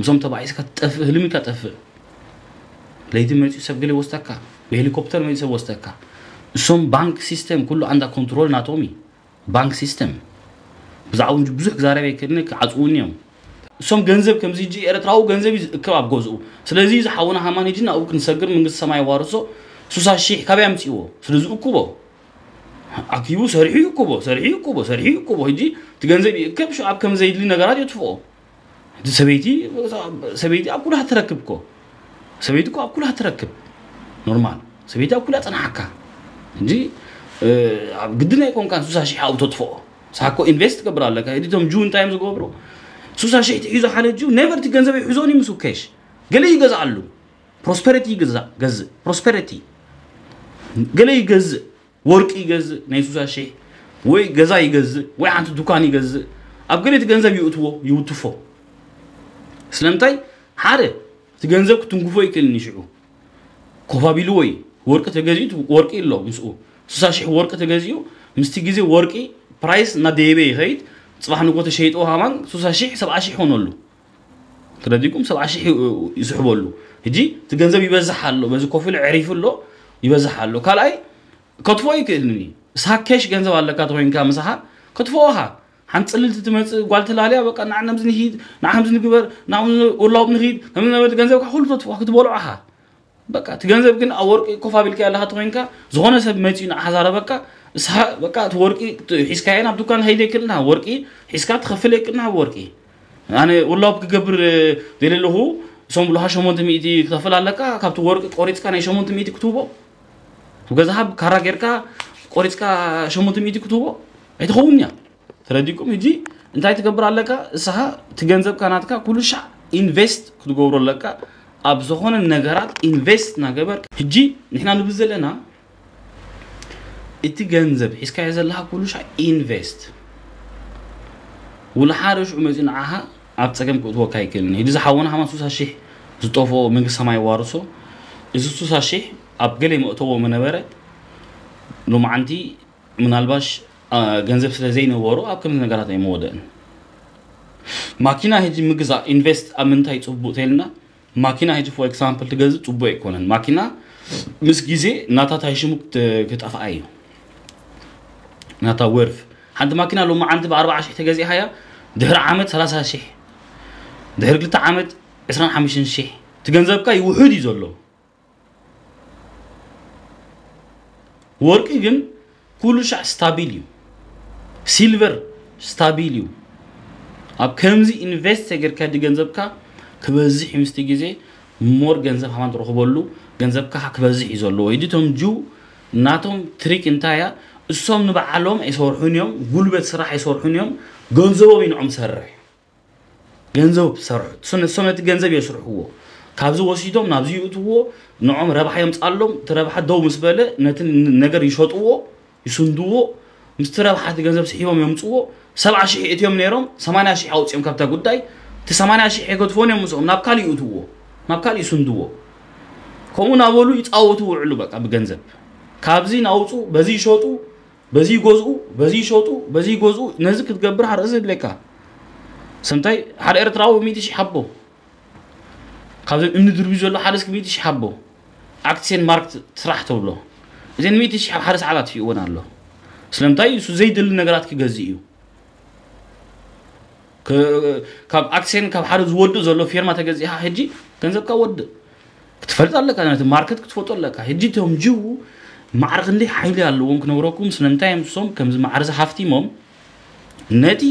ምሶም ተባዒስካ ትጠፍእ ህልሚ ኢካ ትጠፍእ ለይቲ መፂኡ ሰብ ገለ ወስተካ ብሄሊኮፕተር መፂኡ ሰብ ወስተካ እሶም ባንክ ሲስተም ኩሉ አንዳ ኮንትሮል ናቶም ባንክ ሲስተም ብዛዕባ እንጂ ብዙሕ ክዛረብ ይክእልኒ ክዓፅውን እዮም እሶም ገንዘብ ከምዚ ጂ ኤርትራዊ ገንዘብ እዩ ዝእክብ ኣብ ገዝኡ ስለዚ ዝሓውና ሃማን ሂጂ ናብኡ ክንሰግር መንግስቲ ሰማይ ዋርሶ 60 ሽሕ ካበያ ምፅእዎ ስለ ዝእክቦ ኣኪቡ ሰሪሑ ይቁቦ ሰሪሑ ይቁቦ ሰሪሑ ይቁቦ ሕጂ እቲ ገንዘብ ይእከብ ሽ ኣብ ከም ዘይድሊ ነገራት የጥፍኦ እቲ ሰበይቲ ሰበይቲ ኣብ ኩላህ ትረክብ ኮ ሰበይቲ ኮ ኣብ ኩላህ ትረክብ ኖርማል ሰበይቲ ኣብ ኩላ ፅናዓካ ሕጂ ኣብ ግዲ ናይ ኮንካ ንሱሳ ሽሕ ኣብቶ ትፍኦ ሳኮ ኢንቨስት ትገብር ኣለካ ሕጂ ጁ እንታይ እዮም ዝገብሩ ሱሳ ሽሕ ትሒዞ ሓደ ጁ ኔቨር እቲ ገንዘብ ይሕዞን እዩ ምስ ውከሽ ገለ ይገዛ ኣሉ ፕሮስፐሪቲ ይገዝእ ፕሮስፐሪቲ ገለ ይገዝእ ወርቂ ይገዝእ ናይ ሱሳ ሸሕ ወይ ገዛ ይገዝእ ወይ ሓንቲ ዱካን ይገዝእ ኣብ ገለ እቲ ገንዘብ ይእትዎ ይውትፎ ስለምንታይ ሓደ እቲ ገንዘብ ክትንግፎ ይክእልኒ ሽዑ ኮፋቢልዎ እዩ ወርቂ ተገዚኡ ወርቂ ኣሎ ምስኡ ስሳ ሽሕ ወርቂ ተገዚኡ ምስቲ ግዜ ወርቂ ፕራይስ እናደየበ ይኸይድ ፅባሕ ንጎ ተሸይጦ ሃባን ስሳ ሽሕ ሰብዓ ሽሕ ሆነሉ ተረዲኩም ሰብዓ ሽሕ ይስሕበሉ ሕጂ እቲ ገንዘብ ይበዝሕ ኣሎ በዚ ኮፍሉ ዕሪፉ ኣሎ ይበዝሕ ኣሎ ካልኣይ كتفويك إلني ساكش جنز ولا كتفوين كام سها كتفوها هنصلي تتمس قالت لالي أبغى كنا نعم زني هيد نعم زني كبر نعم ولا بنهيد نعم نبغى جنز وكحول تتفوها كتبولعها بكا تجنز بكن أورك كفا بالك الله تفوين كا زهونة سب ما تجينا هزار بكا سها بكا توركي تحس كاين عبد كان هيدا كلنا وركي حس كات خفلة كلنا وركي يعني ولا بك قبر دليله هو سوم بلوها شمون تميتي كتفل على كا كابتو ورك قريت كان يشمون تميتي كتبه ካራ ጌርካ ቆሪፅካ ሸሞንተ ሚእቲ ክትህቦ ኣይትኸውን እያ ተረዲኩም ሕጂ እንታይ ትገብር ኣለካ እስኻ እቲ ገንዘብካ ናትካ ኩሉ ሻ ኢንቨስት ክትገብሮ ኣለካ ኣብ ዝኾነ ነገራት ኢንቨስት እናገበር ሕጂ ንሕና ንብል ዘለና እቲ ገንዘብ ሒዝካዮ ዘለካ ኩሉ ሻ ኢንቨስት ውላሓደ ሽዑ መፅኡ ንዓኻ ኣብ ፀገም ክእትወካ ይክእልኒ ሕዚ ዝሓወና ሓማ 6 ሽሕ ዝጠፍኦ መንግስቲ ሰማይ ዋርሶ እዚ ሱሳሺ ኣብ ገለ መእተዎ መነበረ ሎማዓንቲ ምናልባሽ ገንዘብ ስለ ዘይነበሩ ኣብ ከምዚ ነገራት እዩ መወደአን ማኪና ሕጂ ምግዛእ ኢንቨስት ኣብ ምንታይ ፅቡእ ተልና ማኪና ሕጂ ፎ ኤግዛምፕል ትገዝእ ፅቡእ ኣይኮነን ማኪና ምስ ግዜ ናታ ሽሙ ክጠፍኣ እዩ ናታ ወርፍ ሓንቲ ማኪና ሎ ዓንቲ ሎመዓንቲ ብኣርባዓ ሽሕ ተገዚእሃያ ድሕሪ ዓመት 30 ሽሕ ድሕሪ ክልተ ዓመት 25 ሽሕ እቲ ገንዘብካ ይውሕድ እዩ ዘሎ ወርቂ ግን ኩሉ ሻዕ ስታቢል እዩ ሲልቨር ስታቢል እዩ ኣብ ከምዚ ኢንቨስት ተገርካ ዲ ገንዘብካ ክበዝሕ እዩ ምስቲ ግዜ ሞር ገንዘብ ሃማ ትረክበሉ ገንዘብካ ክበዝሕ እዩ ዘሎ ወይ ቶም ጁ ናቶም ትሪክ እንታያ እሶም ንባዕሎም ኣይሰርሑን እዮም ጉልበት ስራሕ ኣይሰርሑን እዮም ገንዘቦም ይንዖም ሰርሕ ገንዘብ ሰርሑ እሶም ነቲ ገንዘብ የስርሕዎ ካብዚ ወሲዶም ናብዚ ይእትዎ ንዖም ረብሓ የምፃሎም እቲ ረብሓ ደው ምስ በለ ነቲ ነገር ይሸጥዎ ይስንድዎ ምስቲ ረብሓ እቲ ገንዘብ ስሒቦም የምፅዎ ሰብዓ ሽሕ እትዮም ነይሮም ሰማንያ ሽሕ ኣውፅኦም ካብታ ጉዳይ እቲ ሰማንያ ሽሕ የገድፎን እዮም ምስኦም ናብ ካልእ ይእትዎ ናብ ካልእ ይስንድዎ ከምኡ ናበሉ ይፃወቱ ውዕሉ በቃ ብገንዘብ ካብዚ ናውፁ በዚ ይሸጡ በዚ ይገዝኡ በዚ ይሸጡ በዚ ይገዝኡ ነዚ ክትገብር ሓርእሲ የድለካ ሰምታይ ሓደ ኤርትራዊ ሚእቲ ሽሕ ሃቦ ካብዞም እምኒ ድርቢ ዘሎ ሓደ እስኪ ሚእቲ ሽሕ ሃቦ ኣክሴን ማርክት ስራሕ ተብሎ እዘን ሚእቲ ሽሕ ኣብ ሓደ ሰዓት ኣትፊእዎን ኣሎ ስለምንታይ እሱ ዘይደሊ ነገራት ክገዝእ እዩ ካብ ኣክሴን ካብ ሓደ ዝወድእ ዘሎ ፌርማ ተገዚእካ ሕጂ ገንዘብካ ወድእ ክትፈልጥ ኣለካ ነቲ ማርኬት ክትፈልጦ ኣለካ ሕጂ እቶም ጅቡ ማዕር ክንደይ ሓይሊ ኣለዎም ክነብረኩም ስለምንታይ እዮም ሶም ከምዚ ማዕር ዝሃፍቲሞም ነቲ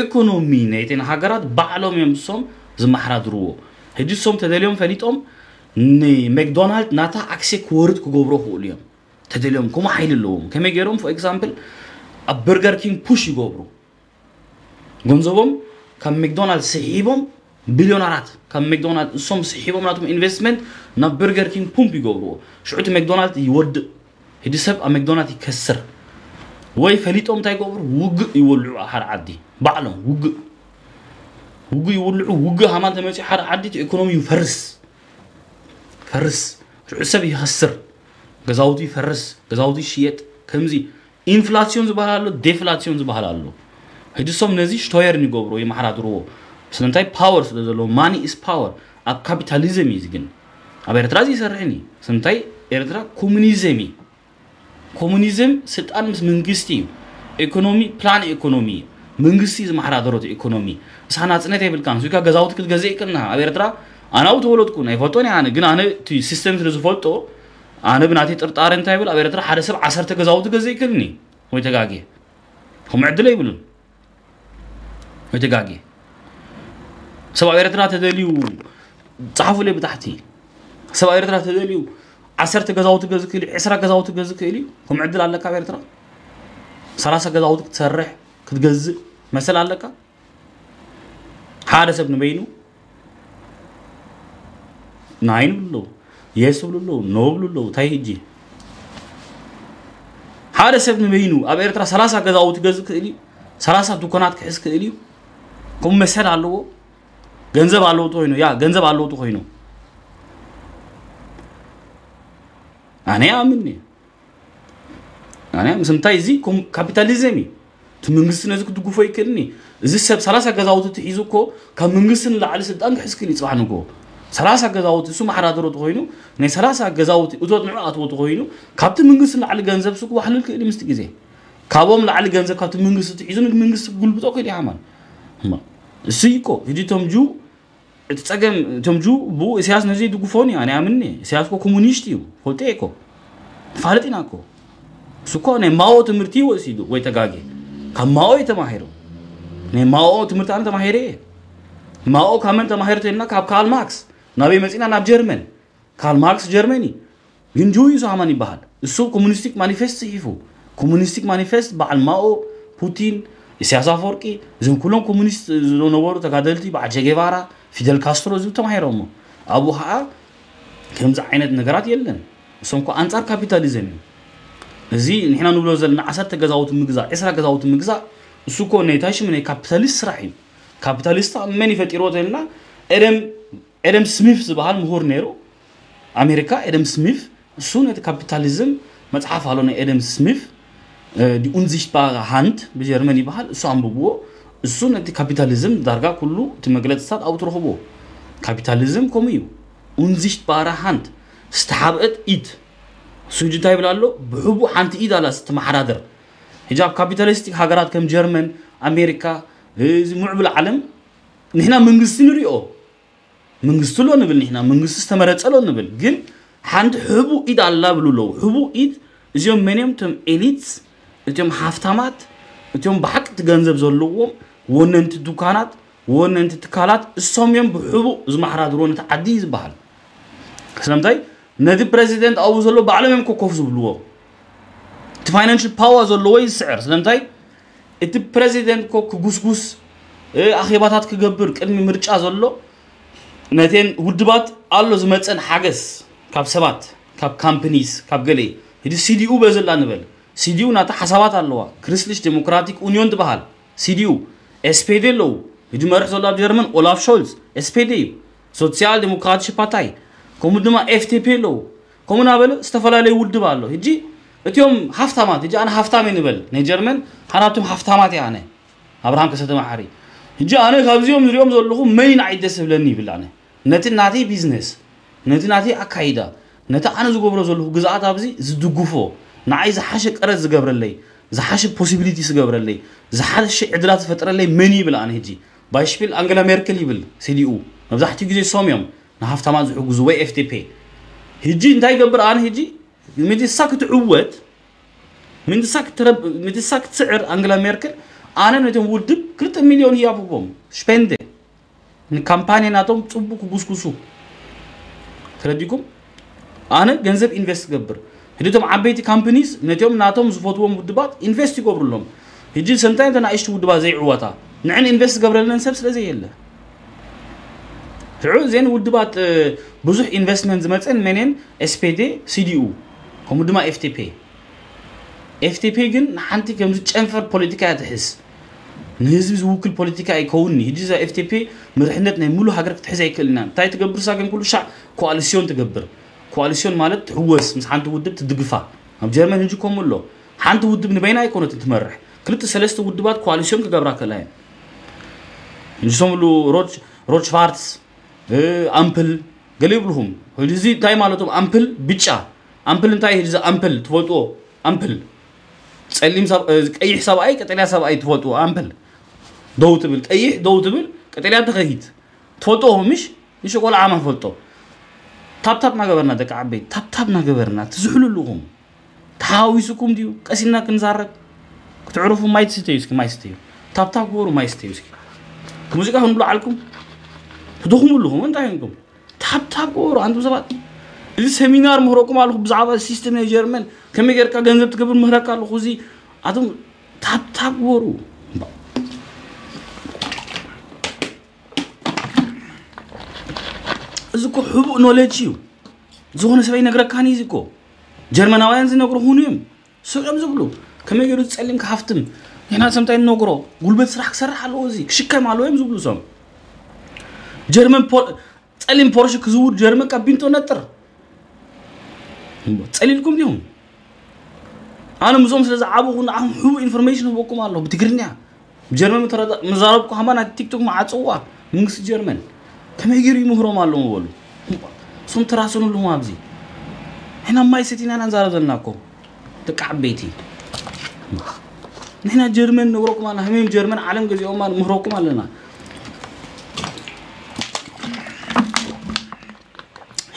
ኢኮኖሚ ናይተን ሃገራት ባዕሎም እዮም ሶም ዝመሓዳድርዎ هجيسهم تدليهم فريتهم ني ماكدونالد ناتا اكسك وورد كغبرو خوليوم تدليهم كما حيل لهم كما جيرهم فور اكزامبل اب برجر كينج بوش يغبرو ገንዘቦም ካብ መክዶናልድ ስሒቦም ቢልዮናራት ካብ መክዶናልድ እሶም ስሒቦም ናቶም ኢንቨስትመንት ናብ በርገር ኪንግ ፑምፕ ይገብርዎ ሽዑቲ መክዶናልድ ይወድእ ሕዲ ሰብ ኣብ መክዶናልድ ይከስር ወይ ፈሊጦም እንታይ ይገብሩ ውግእ ይወልዑ ኣብ ሓደ ዓዲ ባዕሎም ውግእ ውግ ይውልዑ ውግ ሃማን ተመፂኡ ሓደ ዓዲ ኢኮኖሚ ይፈርስ ፈርስ ርዑ ሰብ ይኸስር ገዛውቲ ይፈርስ ገዛውቲ ይሽየጥ ከምዚ ኢንፍላሲዮን ዝበሃል ኣሎ ዴፍላሲዮን ዝበሃል ኣሎ ሕጂ ሶም ነዚ ሽቶየርን ይገብሮ የማሓዳድርዎ ስለምንታይ ፓወር ስለ ዘለዎ ማኒ ስ ፓወር ኣብ ካፒታሊዝም እዩ ግን ኣብ ኤርትራ እዚ ይሰርሕኒ እዩ ስለምንታይ ኤርትራ ኮሙኒዝም እዩ ኮሙኒዝም ስልጣን ምስ መንግስቲ እዩ ኢኮኖሚ ፕላን ኢኮኖሚ እዩ መንግስቲ ዝመሓዳደሮት ኢኮኖሚ ሳና ፅነት የብልካን ስካ ገዛውቲ ክትገዝእ ይቅና ኣብ ኤርትራ ኣነ ተወለጥኩ ናይ ፈጦን ኣነ ግን ኣነ እቲ ሲስተም ስለ ዝፈልጦ ኣነ ብናተይ ጥርጣሪ እንታይ ይብል ኣብ ኤርትራ ሓደ ሰብ ዓሰርተ ገዛውቲ ገዝእ ይክልኒ ወይ ተጋግየ ከምኡ ዕድለ ይብሉን ወይ ተጋግየ ሰብ ኣብ ኤርትራ ተደልዩ ፃሓፉለይ ብታሕቲ ሰብ ኣብ ኤርትራ ተደልዩ ዓሰርተ ገዛውቲ ገዝ ክእል እዩ ዕስራ ገዛውቲ ገዝ ክእል እዩ ከምኡ ዕድል ኣለካ ኣብ ኤርትራ ሰላሳ ገዛውቲ ክትሰርሕ ክትገዝእ መሰል ኣለካ ሓደ ሰብ ንበይኑ ናይን ብሉ የስ ብሉ ኖ ብሉ ኣለዉ እንታይ ሓደ ሰብ ንበይኑ ኣብ ኤርትራ 30 ገዛውቲ ገዝእ ክእል እዩ 30 ዱኮናት ክሕዝ ክእል እዩ ከምኡ መሰል ኣለዎ ገንዘብ ኣለውጡ ኮይኑ ያ ገንዘብ ኣለውጡ ኮይኑ ኣነ ኣምን ኣነ ምስ እንታይ እዚ ካፒታሊዝም እዩ تمنجس نزك تقفوا يكني زي سب سلاسة جزاوت تيزوكو كمنجس لعلى سدان حسكني صباح نقول سلاسة جزاوت سو محرادر تغينو ني سلاسة جزاوت أدوات نوعات وتغينو كابت منجس لعلى جنزب سوق وحلل كني مستجزه كابوم لعلى جنزب كابت منجس تيزون منجس قلب تأكل يعمل ما سيكو هدي تمجو تتسجن تمجو بو سياس نزي تقفوني أنا عمني سياسكو كومونيستيو هو تيكو فعلتناكو سكونه ماو تمرتي وسيدو ويتقاعد ከማኦ ማኦ እዩ ማኦ ትምህርቲ ኣነ ተማሂረ ማኦ ካብ መን ተማሂሩ ካብ ካል ማርክስ ናበይ መጽና ናብ ጀርመን ካል ማርክስ ጀርመኒ ግንጁዩ ሳማን ይበሃል እሱ ኮሙኒስቲክ ማኒፌስት ፅሒፉ ኮሙኒስቲክ ማኒፌስት በዓል ማኦ ፑቲን ኢሳያስ አፈወርቂ እዞም ኩሎም ኮሙኒስት ዝነበሩ ተጋደልቲ በዓል ቸጌባራ ፊደል ካስትሮ እዚ ተማሂሮሞ ኣብኡ ከዓ ከምዚ ዓይነት ነገራት የለን እሶም ኳ ኣንጻር ካፒታሊዝም እዩ እዚ ንሕና ንብሎ ዘለና ዓሰርተ ገዛውቲ ምግዛእ ዕስራ ገዛውቲ ምግዛእ እሱ ኮ ናይ ታሽም ናይ ካፒታሊስት ስራሕ እዩ ካፒታሊስት መን ይፈጢሮ ዘለና ኤደም ስሚፍ ዝበሃል ምሁር ነይሩ ኣሜሪካ ኤደም ስሚፍ እሱ ነቲ ካፒታሊዝም መፅሓፍ ኣሎ ናይ ኤደም ስሚፍ ዲ ኡንዚሽባረ ሃንድ ብጀርመን ይበሃል እሱ ኣንብብዎ እሱ ነቲ ካፒታሊዝም ዳርጋ ኩሉ እቲ መግለፅታት ኣብኡ ትረኽቦ ካፒታሊዝም ከምኡ እዩ ኡንዚሽባረ ሃንድ ዝተሓብአት ኢድ سجتا يبلالو بحبو حانت إيد على ستمحرادر حجاب كابيتاليستيك هاجرات كم جرمن أمريكا معبل العالم نحنا منغستي نريو منغستو لو نبل نحنا منغست استمرت لو نبل جن حانت حبو إيد على بلو لو حبو إيد زيوم منيم تم إليتس تم حفتامات تم بحق تجنزب زلوهم وننت دكانات وننت تكالات السوميم بحبو زمحرادرون تعدي زبحل سلامتاي ነቲ ፕረዚደንት ኣብኡ ዘሎ ብዓለም እዮም ኮኮፍ ዝብልዎ እቲ ፋይናንሽል ፓወር ዘለዎ ይስዕር ስለምንታይ እቲ ፕረዚደንት ኮ ክጉስጉስ ኣኼባታት ክገብር ቅድሚ ምርጫ ዘሎ ነተን ውድባት ኣሎ ዝመፀን ሓገዝ ካብ ሰባት ካብ ካምፕኒስ ካብ ገለ እቲ ሲዲኡ በዘላ ንበል ሲዲኡ ናታ ሓሳባት ኣለዋ ክርስትሊሽ ዴሞክራቲክ ዩኒዮን ትበሃል ሲዲኡ ኤስፔዴ ኣለዉ እቲ መርሕ ዘሎ ኣብ ጀርመን ኦላፍ ሾልዝ ኤስፔዴ እዩ ሶሲያል ዴሞክራቲሽ ፓርታይ ከምኡ ድማ ኤፍቲፒ ኣለዉ ከምኡ እናበለ ዝተፈላለዩ ውድብ ኣሎ ሕጂ እትዮም ሃፍታማት ሕጂ ኣነ ሃፍታም እየ ንበል ናይ ጀርመን ሓናብቶም ሃፍታማት እየ ኣነ ኣብርሃም ከሰተማሓሪ ሕጂ ኣነ ካብዚኦም ዝሪኦም ዘለኹ መይን ዓይ ደስ ዝብለኒ ይብል ኣነ ነቲ ናተይ ቢዝነስ ነቲ ናተይ ኣካይዳ ነቲ ኣነ ዝገብሮ ዘለኹ ግዝኣት ኣብዚ ዝድግፎ ንዓይ ዝሓሸ ቀረፅ ዝገብረለይ ዝሓሸ ፖሲቢሊቲ ዝገብረለይ ዝሓሸ ዕድላት ዝፈጥረለይ መን ይብል ኣነ ሕጂ ባይሽፒል ኣንገላ ሜርክል ይብል ሲዲኡ መብዛሕትኡ ግዜ ሶም እዮም ንሃፍታማ ዝሕግዙ ወይ ኤፍቲፒ ሕጂ እንታይ ይገብር ኣነ ሕጂ ምድሳ ክትዕወት ምድሳ ክትስዕር ኣንግላ ሜርክል ኣነ ነቶም ውድብ ክልተ ሚልዮን ህያብቦም ሽፔንደ ንካምፓኒ ናቶም ፅቡቅ ክጉስጉሱ ተረዲኩም ኣነ ገንዘብ ኢንቨስት ትገብር ሕጂ ዓበይቲ ካምፕኒስ ነቲኦም ናቶም ዝፈትዎም ውድባት ኢንቨስት ይገብሩሎም ሕጂ ሰምታይ ተናእሽቲ ውድባት ዘይዕወታ ንዕን ኢንቨስት ዝገብረለን ሰብ ስለዘየለ تعود زين ودبات بزح investments مثلا منين SPD CDU هم دما FTP FTP جن حنتي كم تشنفر بوليتيكا تحس نهزم زوكل بوليتيكا يكون نهدي زا FTP مرحنة نعمله حجر تحس هيك لنا تاي تقبر ساكن كل شع كواليسيون تقبر كواليسيون مالت تحوس مس حنت ودب تدقفا هم جرمان هنجو كم ولا حنت ودب نبينا يكون تتمرح كل تسلست ودبات كواليسيون كقبرك لاين نجسم له روج روج فارتس أمبل قليبلهم هذي تاي مالتهم أمبل بيتشا أمبل تاي هذي أمبل تفوتو أمبل سليم سب أي حساب أي كتلي حساب أي تفوتو أمبل دو تبل أي دو تبل كتلي أنت غهيت تفوتو مش مش ولا عام فوتو تاب تاب ما قبرنا دك عبي تاب تاب ما قبرنا تزحلوا لهم تهاوي سكوم ديو كسينا كنزارك كتعرفوا ما يستيوسك ما يستيو تاب تاب قورو ما يستيوسك موسيقى هنقول عليكم ብድኹምሉ እንታይ ታብታብ ገበሩ ኣንቱም ሰባት እዚ ሰሚናር ምህረኩም ኣለኹ ብዛዕባ ሲስተም ናይ ጀርመን ከመይ ጌርካ ገንዘብ ትገብር ምህረካ ኣለኹ እዚ ኣቶም ታብታብ ገበሩ እዚ ኮ ሕቡእ ኖሌጅ እዩ ዝኾነ ሰብኣይ ነግረካኒ እዚ ኮ ጀርመናውያን ዝነግሩ ኹኑ እዮም ስዑም ዝብሉ ከመይ ገይሩ ዝፀሊምካ ሃፍትም ንሕና ሰምታይ ንነግሮ ጉልበት ስራሕ ክሰርሕ ኣለዎ እዚ ክሽከም ኣለዎ እዮም ዝብሉ ሶም جرمن بور تعلم بورش كزور جرمن كابينتو نتر تعلمكم اليوم أنا مزوم سلزا عبو غن عم هو إنفورميشن هو بكم الله بتقرني جرمن ترى كهما نا تيك توك مع تسوا منكس جرمن كم يجري مهرم الله مو بقول سون تراسون لهم أبزي هنا ما يستين أنا زارب الناكو تكعب بيتي نحن جرمن نوركم أنا همين جرمن عالم جزيهم مهركم لنا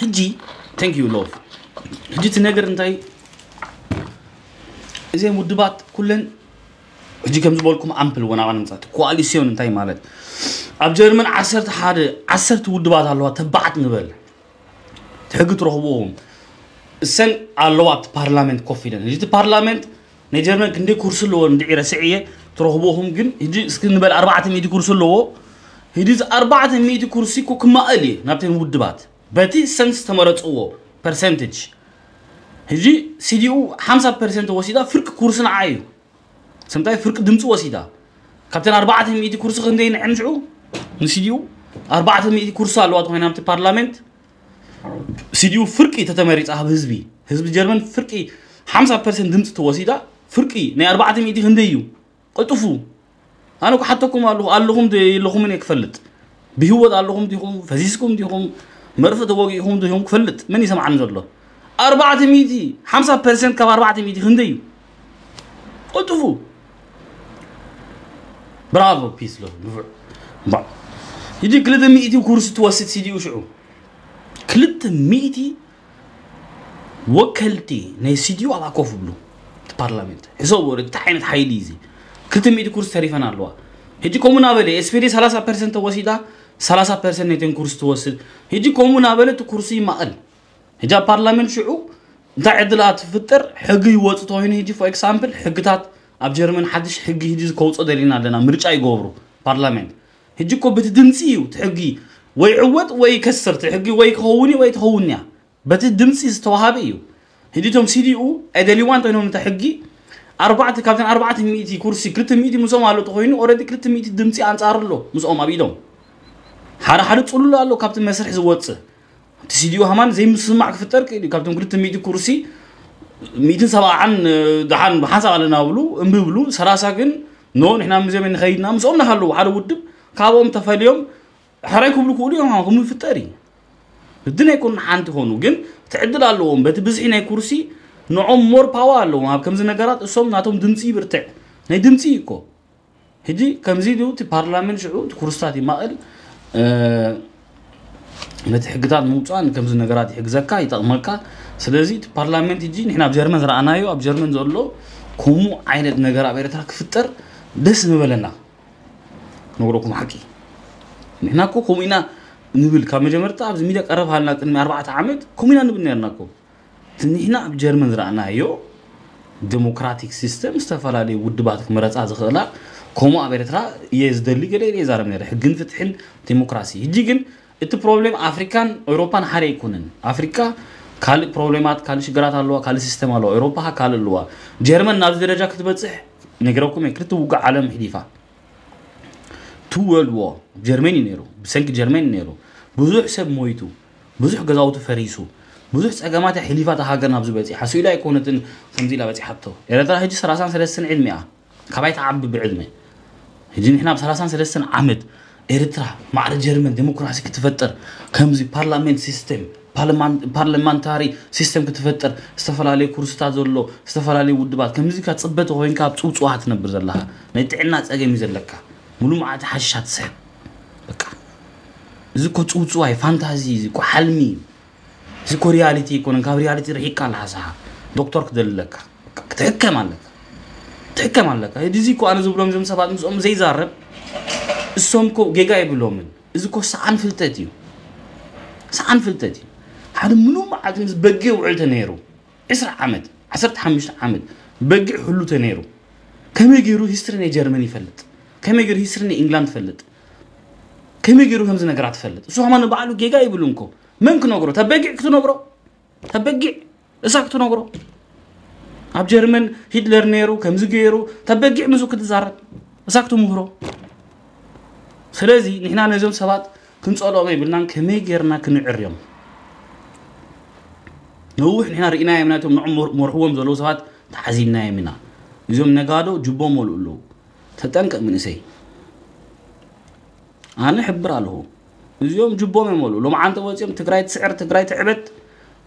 ሕጂ ታንክ ዩ ሎቭ ሕጂ እቲ ነገር እንታይ እዚአን ውድባት ኩለን ሕጂ ከም ዝበልኩም ኣምፕል ወናባ ንምፃት ኮኣሊስዮን እንታይ ማለት ኣብ ጀርመን ዓሰርተ ሓደ ዓሰርተ ውድባት ኣለዋ ተባዓት ንበል ሕጊ ትረኽብዎም እሰን ኣለዋ ኣብቲ ፓርላመንት ኮፍ ኢለን ሕጂ እቲ ፓርላመንት ናይ ጀርመን ክንደይ ኩርሲ ኣለዎ ንድዒረ ስዕየ ትረኽቦኹም ግን ሕጂ እስኪ ንበል 400 ኩርሲ ኣለዎ ሕጂ 400 ኩርሲ ኮ ክማቐል እየ ናብተን ውድባት بتي سنس تمرات او برسنتج هجي سي دي او وسيدا فرق كورسنا عايو سمتاي فرق دمتو وسيدا كابتن 400 كورس غندي نعمجعو من سي دي كورس على وقت هنا في البرلمانت سي تتمريت اهب حزبي حزب جرمن فرقي 50% دمتو وسيدا فرقي ني 400 غنديو قطفو انا حتىكم قال لهم دي لهم نكفلت بهو قال لهم دي هم فزيسكم دي مرفت وقي هم دو هم كفلت من يسمع عن الله أربعة ميتي خمسة بيرسنت كم أربعة ميتي هنديو قطفو برافو بيس له نفع با يدي كلتا ميتي وكورس توسط سيدي وشعو كلتا ميتي وكلتي ناي سيديو على كوف بلو بارلمنت حساب ورد تحينت حيليزي كلتا ميتي كورس تعريفنا الله هجي كومنا بلي اسبيري 30% وسيدا ثلاثة بيرسنت نتين كرسي توصل هيجي كومون أبلت كرسي ما أل هجا برلمان شعوب دا عدلات فتر حق يوت توهين هيجي فور إكسامبل حق تات أب جرمن حدش حق هيجي كوتس أدرينا لنا مرجع يجبرو برلمان هيجي كو بتدمسيو تحقي ويعوت ويكسر تحقي ويكهوني ويتهونيا بتدمسي استوهابيو هدي توم سيديو أدلي وان تينهم تحقي أربعة كابتن أربعة مئتي كرسي كرت مئتي مسوم على تهوني أوريدي كرت مئتي دمسي أنت أرلو مسوم أبيدهم حرا حرا تقول له الله كابتن مسرح زواتس تسيديو همان زي مسمع كفتر كي كابتن قلت ميدي كرسي ميتين سبعة عن دحان بحاسة على ناولو مبلو سرا ساكن نون إحنا مزي من خيد نام سوم نخلو حرا ودب كابوم تفاليوم حرا يكون بقولي هم هم فتاري الدنيا يكون عندي هونو جن تعدل على بس بتبزحنا كرسي نوع مور باور لهم هم كم زي نجارات سوم ناتهم دمسي برتع نيدمسي يكو هدي كم زي دو تبارلمان شعو تكرستاتي ما قال ነቲ ሕግታት ምውፃእ ከምዚ ነገራት ይሕግዘካ ይጠቕመካ ስለዚ እቲ ፓርላሜንት እጂ ንሕና ኣብ ጀርመን ዝረኣናዮ ኣብ ጀርመን ዘሎ ከምኡ ዓይነት ነገር ኣብ ኤርትራ ክፍጠር ደስ ንበለና ነግረኩም ሓቂ ንሕና ኮ ከምኡ ኢና ንብል ካብ መጀመርታ ኣብዚ ሚድያ ቀረብ ሃልና ቅድሚ ኣርባዕተ ዓመት ከምኡ ኢና ንብል ነርና ኮ ንሕና ኣብ ጀርመን ዝረኣናዮ ዴሞክራቲክ ሲስተም ዝተፈላለዩ ውድባት ክመረፃ ዝኽእላ ከምኡ ኣብ ኤርትራ እየ ዝደሊ ገለ እየ ዛረብ ነረ ሕግን ፍትሕን ዲሞክራሲ ሕጂ ግን እቲ ፕሮብሌም ኣፍሪካን ኤሮፓን ሓደ ኣይኮነን ኣፍሪካ ካልእ ፕሮብሌማት ካልእ ሽግራት ኣለዋ ካልእ ሲስተም ኣለዋ ኤሮፓ ካ ካልእ ኣለዋ ጀርመን ናብዚ ደረጃ ክትበፅሕ ነገረኩም እየ ክትውጋዕ ዓለም ሕዲፋ ዎ ጀርመን እዩ ነይሩ ብሰንኪ ጀርመን እዩ ነይሩ ብዙሕ ሰብ ሞይቱ ብዙሕ ገዛውቱ ፈሪሱ ብዙሕ ፀገማት ሕሊፋ ተሃገር ናብዚ በፂሓ ስኢላ ኣይኮነትን ከምዚ ኢላ በፂሓቶ ኤረትራ ሕጂ 33 ዕድሚኣ ካባይ ተዓቢ ብዕድመ هجي نحنا ب 33 عمد اريترا مع الجرمن ديمقراسي كتفتر كمزي بارلمان سيستم parliamentary system كتفتر استفال علي كرسي تازولو استفال علي ودبات كمزي كتصبت وين كاب تصوت واحد نبر زلها نيت عنا تاجي مزر لك ملو معاد حشات سب بكا زكو تصوت واي فانتازي زكو حلمي زكو رياليتي يكون كاب رياليتي رحيك على دكتور كدل لك كتهكم عليك ትሕከማለካ ዲዚ እኮ ኣነ ዝብሎም እዞም ሰባት ምስኦም ዘይዛረብ እሶም ኮ ጌጋ የብሎምን እዚ ኮ ሰዓን ፍልጠት እዩ ሰዓን ፍልጠት እዩ ሓደ ምሉእ መዓልቲ ምስ በጊ ውዕል ተነይሩ 2ስ ዓመት 1 15 ዓመት በጊዕ ህሉ ተነይሩ ከመይ ገይሩ ሂስትሪ ናይ ጀርመን ይፈልጥ ከመይ ገይሩ ሂስትሪ ናይ ኢንግላንድ ትፈልጥ ከመይ ገይሩ ከምዚ ነገራት ትፈልጥ እሱ ከማ ንባዕሉ ጌጋ ይብሉ ይብሉንኮ መን ክነግሮ ተበጊዕ ክትነግሮ ተበጊዕ እሳ ክትነግሮ ኣብ ጀርመን ሂትለር ነይሩ ከምዚ ገይሩ ተበጊዕ ምሱ ክትዛረብ እሳክቱ ምሁሮ ስለዚ ንሕና ነዞም ሰባት ክንፀልኦም የብልናን ከመይ ጌርና ክንዕርዮም ነዊሕ ንሕና ርኢናዮም ናቶም ንዖም መርሕዎም ዘለዉ ሰባት ተሓዚብናዮም ኢና እዞም ነጋዶ ጅቦ መልኡ ኣለዉ ተጠንቀቕ ምንእሰይ ኣነ ሕብር ኣለኹ እዚኦም ጅቦም እዮም መልኡ ሎምዓንተ ወፂኦም ትግራይ ትስዕር ትግራይ ትዕበት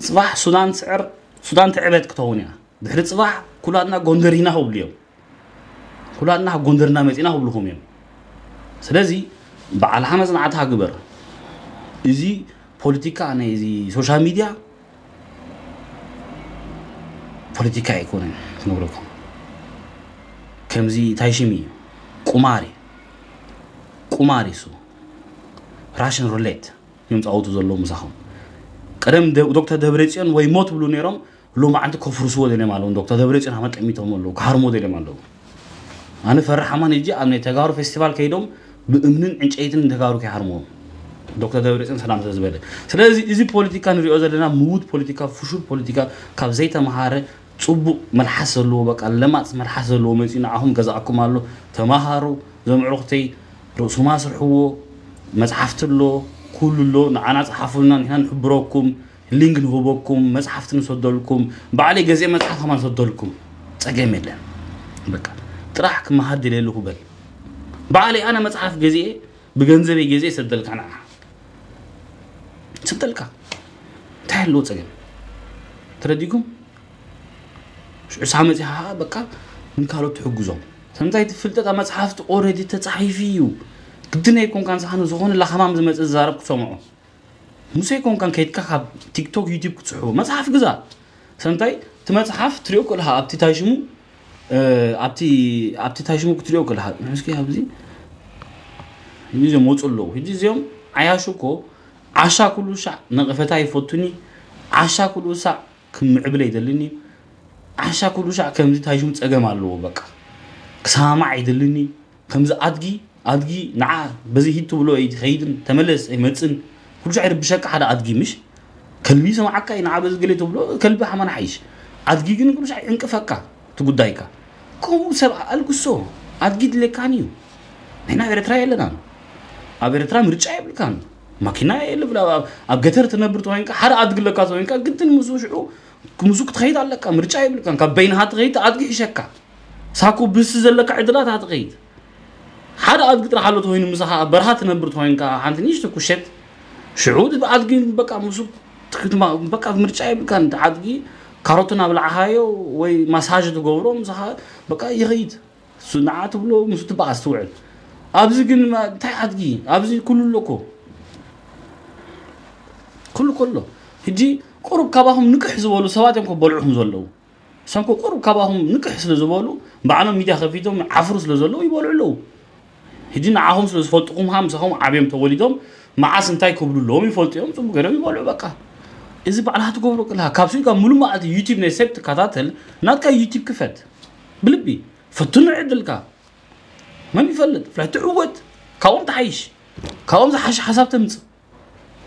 ፅባሕ ሱዳን ትስዕር ሱዳን ትዕበት ክትኸውን እያ دهر صباح كلاتنا غندرينا هو بليوم كلاتنا غندرنا مزينا هو بلهم يوم سلازي بعد حمزنا عتها كبر إزي بوليتيكا أنا إزي سوشيال ميديا بوليتيكا يكونين نقولكم كم زي تايشيمي كوماري كوماري سو راشن روليت يوم تعود تزول لهم زخم كرم دكتور دبريتيان ويموت بلونيرام لو ما عندك فرصة وده لما لون دكتور دبريج أنا عملت أمي تمام لو كهار مودي لما لون أنا فرح ما نجي أمن تجارو فيستيفال كيدوم بأمنن إنش أيتن تجارو كهار مو دكتور دبريج أنا سلام تزبله سلازي إزي بوليتيكا نريو زلنا مود بوليتيكا فشور بوليتيكا كابزيتا مهارة صب ملحس له بقى لما ملحس له من سنا عهم جزاكم الله تماهروا زم عرقتي رسوما سرحوا مزحفت له كل له أنا صحفنا هنا نحبركم لينك نهبوكم مصحف تنصدوا بعلي جزئ مصحف ما نصدوا تجمع لهم بكا تراحك ما حد يلي له بل بعلي انا مصحف جزئ بجنزبي جزئ سدلك انا سدلك تحلو تجمع ترديكم شو سامي زي ها بكا نكالو تحجزهم سمتايت فلتا ما صحفت اوريدي تتصحي فيو يكون كان صحن زغون لا خمام زمت الزارب سمعوا ሙሴ ኮንካ ከይድካ ካብ ቲክቶክ ዩቲብ ክትስሕቦ መፅሓፍ ግዛ ሰንታይ እቲ መፅሓፍ ትሪኦ ከልካ ኣብቲ ታሽሙ ኣብቲ ታሽሙ ክትሪኦ ከልካ ምስኪ ኣብዚ እዚኦም ወፁ ኣለዉ ሕጂ እዚኦም ዓያሹ ኮ ዓሻ ኩሉ ሻዕ ነቐፈታ ይፈቱኒ ዓሻ ኩሉ ሳዕ ክምዕብል ኣይደልኒ ዓሻ ኩሉ ሻዕ ከምዚ ታሽሙ ፀገም ኣለዎ በቃ ክሳማዕ ኣይደልኒ ከምዚ ኣድጊ ኣድጊ ንዓ በዚ ሂድ ትብሎ ኣይኸይድን ተመለስ ኣይመፅን ኩልሻዕ ርብሸካ ሓደ ኣድጊ ምሽ ከልቢ ሰማዓካ ኢና ዓበዝ ገለ ተብሎ ከልቢ ሓማን ሓይሽ ኣድጊ ግን ኩልሻዕ ይዕንቅፈካ እቲ ጉዳይካ ከምኡ ሰብ ኣልግሶ ኣድጊ ድለካን እዩ ንሕና ኣብ ኤርትራ የለና ኣብ ኤርትራ ምርጫ የብልካን ማኪና የለብላ ኣብ ገተር ትነብር ተኮይንካ ሓደ ኣድጊ ኣለካ ተኮይንካ ግድን ምስ ሽዑ ምስኡ ክትኸይድ ኣለካ ምርጫ የብልካን ካብ በይንሃ ትኸይድ ኣድጊ ሒሸካ ሳኩ ብስ ዘለካ ዕድላታ ትኸይድ ሓደ ኣድጊ ጥራሕ ኣሎ ተኮይኑ ምስኻ ኣብ በረኻ ትነብር ተኮይንካ ሓንቲ ንሽተ ኩሸት شعود بعدي بقى مسوق تكتم بقى مرجعي كان عدي كاروتنا بالعهاية ومساجة تقوله مسح بقى يغيد صناعة تقوله مسوق تبقى استوعب أبزي كن ما تاي عدي أبزي كله لكو كله كله هدي قرب كباهم نكح زوالو سواتهم كبرعهم زوالو سانكو قرب كباهم نكح زوالو بعنا ميديا خفيتهم عفروس لزوالو يبرعلو هدي نعهم سلوس فلتقوم هم سهم عبيم توليدهم ما عسنت هاي كبروا لوم يفوت يوم ثم غيره يقولوا بقى إذا بعلاقة كبروا كلها كابسون كان ملما على يوتيوب نسبت كاتاتل نات كا يوتيوب كفت بلبي فتون عدل كا ما يفلت فلات عود كاوم تعيش كاوم زحش حساب تمت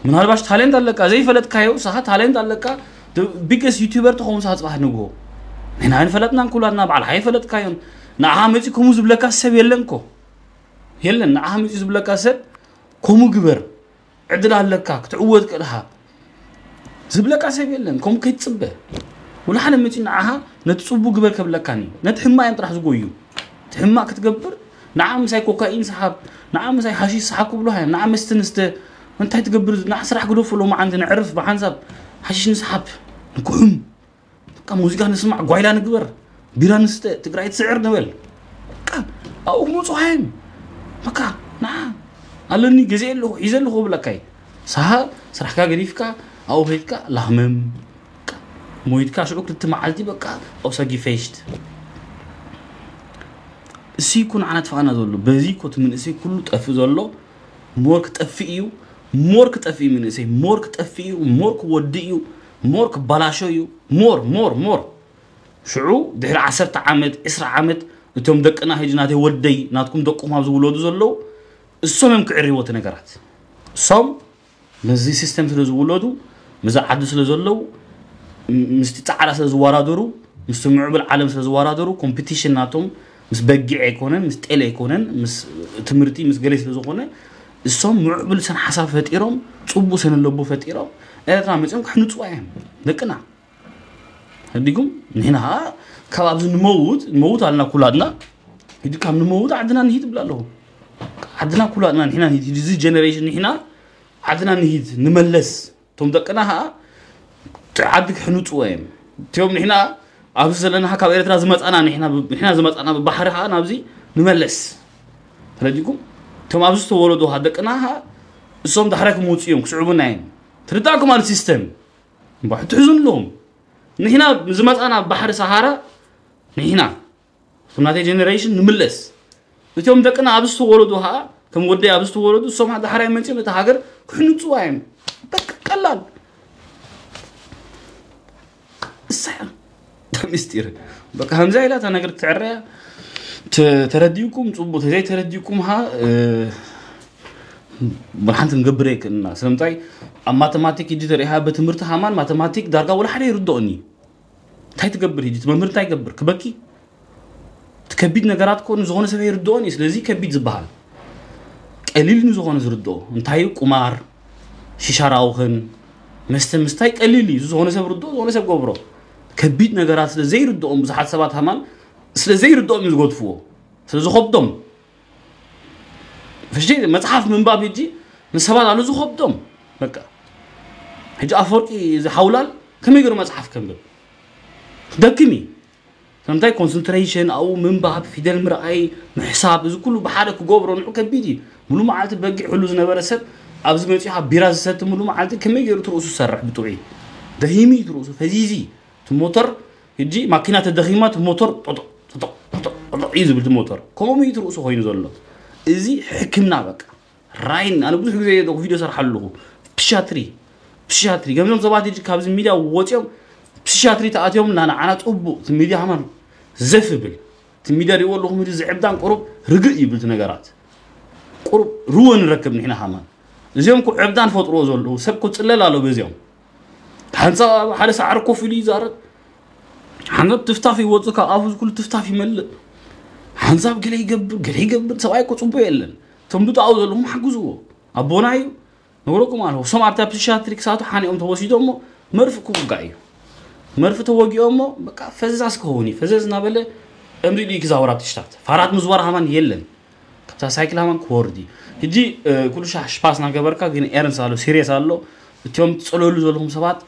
من هالباش تالنت على كا زي فلت كايو صح تالنت على كا the biggest youtuber تقوم صح تروح نجوا هنا هن فلتنا كلنا بعلاقة هاي فلت كايون نعاملتي كموز بلاك سب يلنكو يلن نعاملتي بلاك سب كومو جبر عدنا لك تعود كلها زبلك عسيب يلن كم كي تصبه ونحن متين عها نتصبو قبل قبل كاني نتحمى يم طرح زقويو تحمى كتقبر نعم ساي كوكايين سحب نعم ساي حشيش سحاب بلوها نعم استنست انت تقبر نعم سرح قدوف لو ما عندنا عرف بحنسب حشيش نسحب نقوم كم موسيقى نسمع قويلا نقبر بيرا نست تقرأ تسعر نبل أو مو صحيح مكا نعم ኣለኒ ግዜ ኣለኹ ሒዘ ኣለኹ ብለካ እዩ ሳሃ ስራሕካ ገዲፍካ ኣብኡ ከይድካ ላህመም ሞይድካ ሽዑ ክልተ መዓልቲ በቃ ኣውሰጊ ፌሽት እሲ እኮ ንዓና ትፈኣና ዘሎ በዚ ኮ እቲ መንእሰይ ኩሉ ጠፍእ ዘሎ ሞር ክጠፍእ እዩ ሞር ክጠፍእ እዩ መንእሰይ ሞር ክጠፍእ እዩ ሞር ክወድእ እዩ ሞር ክበላሾ እዩ ሞር ሞር ሞር ሽዑ ድሕሪ 1 ዓመት 20 ዓመት እቶም ደቅና ሂጂ ናተይ ወደይ ናትኩም ደቅኹም ኣብ ዝውለዱ ዘለዉ السوم يمكن عريوت نجارات السوم نزي سيستم سلز ولدو مزا عد سلز ولو مستي تعالى سلز ورادرو مستمع بالعالم سلز ورادرو كومبيتيشن ناتهم مس بقع يكونن مس تقل يكونن مس تمرتي مس قليل سلز يكونن السوم معبل سن حساب فتيرهم صبو سن اللبو فتيرهم ኤርትራ መፅኦም ክሕንፅዋ እዮም ደቅና ሕዲጉም ንሕና ከዓ ካብዚ ንመውት ንመውት ኣለና ኩላድና ሕዲ ካብ ንመውት ዓድና ንሂድ ብላ ኣለኹ عدنا كلنا هنا نهيد جزء جينيريشن هنا عدنا نهيد نملس توم دقناها تعبك حنوت وين توم هنا أبز لنا هكا غير تنازمات أنا هنا هنا زمات أنا بحرها أنا بزي نملس تلاقيكم توم أبز تقولوا ده دقناها سوم دحرك موت يوم كسرعون نعيم تردعكم على السيستم بحط حزن لهم هنا زمات أنا بحر سهارة هنا ثم نتيجة جينيريشن نملس نتيوم دكنا عبستو ولدوها كم ودي عبستو ولدو سمع ده حرام منتي متهاجر كحنو توايم دك قلال السحر تمستير هم زايلة أنا تنقر تعرى ترديكم تبو تزاي ترديكم ها مرحنت نقبريك إن سلام تاي ماتماتيك يجي تريها بتمرت همان ماتماتيك دارقة ولا حد يردوني تاي تقبر يجي تمرت تاي قبر كبكي كبيد نجارات كون زغون سبعي ردوني سلزي كبيد زبال قليل نزغون زردو انتاي قمار ششاراوهن መስተ ምስታይ ቀሊል እዩ ዝኾነ ሰብ ርድኦ ዝኾነ ሰብ ገብሮ ከቢድ ነገራት ስለዘይርድኦም ብዙሓት ሰባት ሃማን ስለዘይርድኦም እዩ ዝገድፍዎ ስለዝኸብዶም ፍሽ መፅሓፍ ምንባብ ሕጂ ንሰባት ኣሎ ዝኸብዶም በቃ ሕጂ ኣፈወርቂ ዝሓውላል ከመይ ገይሩ መፅሓፍ ከንብብ ደክም እዩ فهمتاي كونسنتريشن او من باب فيدل مرأي محساب እዚ ኩሉ ብሓደ ክገብሮ ንዑ ከቢድ እዩ ሙሉ መዓልቲ በጊዕ ሕሉ ዝነበረ ሰብ ኣብዚ መፅኻ ቢራ ዝሰቲ ሙሉ መዓልቲ ከመይ ገይሩ ትርእሱ ዝሰርሕ ብጥዑይ ደሂሚ እዩ ትርእሱ ፈዚዚ እቲ ሞተር ሕጂ ማኪና ተደኺማ እቲ ሞተር እዩ ዝብል እቲ ሞተር ከምኡ እዩ ትርእሱ ኮይኑ ዘሎ እዚ ሕክምና በቃ ራይን ኣነ ብዙሕ ግዜ የደኩ ቪድዮ ሰርሓ ኣለኹ ፕሽያትሪ ፕሽያትሪ ገምዞም ሰባት ካብዚ ሚድያ ወፂኦም ፕሽያትሪ ተኣትዮም ናንዓና ፅቡቅ እቲ ሚድያ ሃማን زفبل تميداري والله مري زعبدان قرب رجع يبلت نجارات قرب روان ركب نحنا حمان زيوم كو عبدان فوت روزول وسبكو تلل على بزيهم حنسا حدا سعر لي زارت حنا تفتافي وتك افوز كل تفتافي مل حنساب قال يقبر قال يقبر سواي كو صبو يلن تمدو تعاو زلهم حجزو ابونايو نوركم على سمعتا بشاتريك ساتو حاني ام توسيدو مرفكو قايو መርፊ ተወጊኦ እሞ በቃ ፈዛዝ ክኸውን እዩ ፈዘዝ እናበለ እምሪኢሉ እዩ ክዛወር ኣብ ትሽታት ፋራት ምዝዋር ሃማን የለን ካብታ ሳይክል ሃማን ክወርድ እዩ ሕጂ ኩሉሻ ሽፓስ እናገበርካ ግን ኤርንስ ኣሎ ሲሪየስ ኣሎ እትዮም ትፀለሉ ዘለኹም ሰባት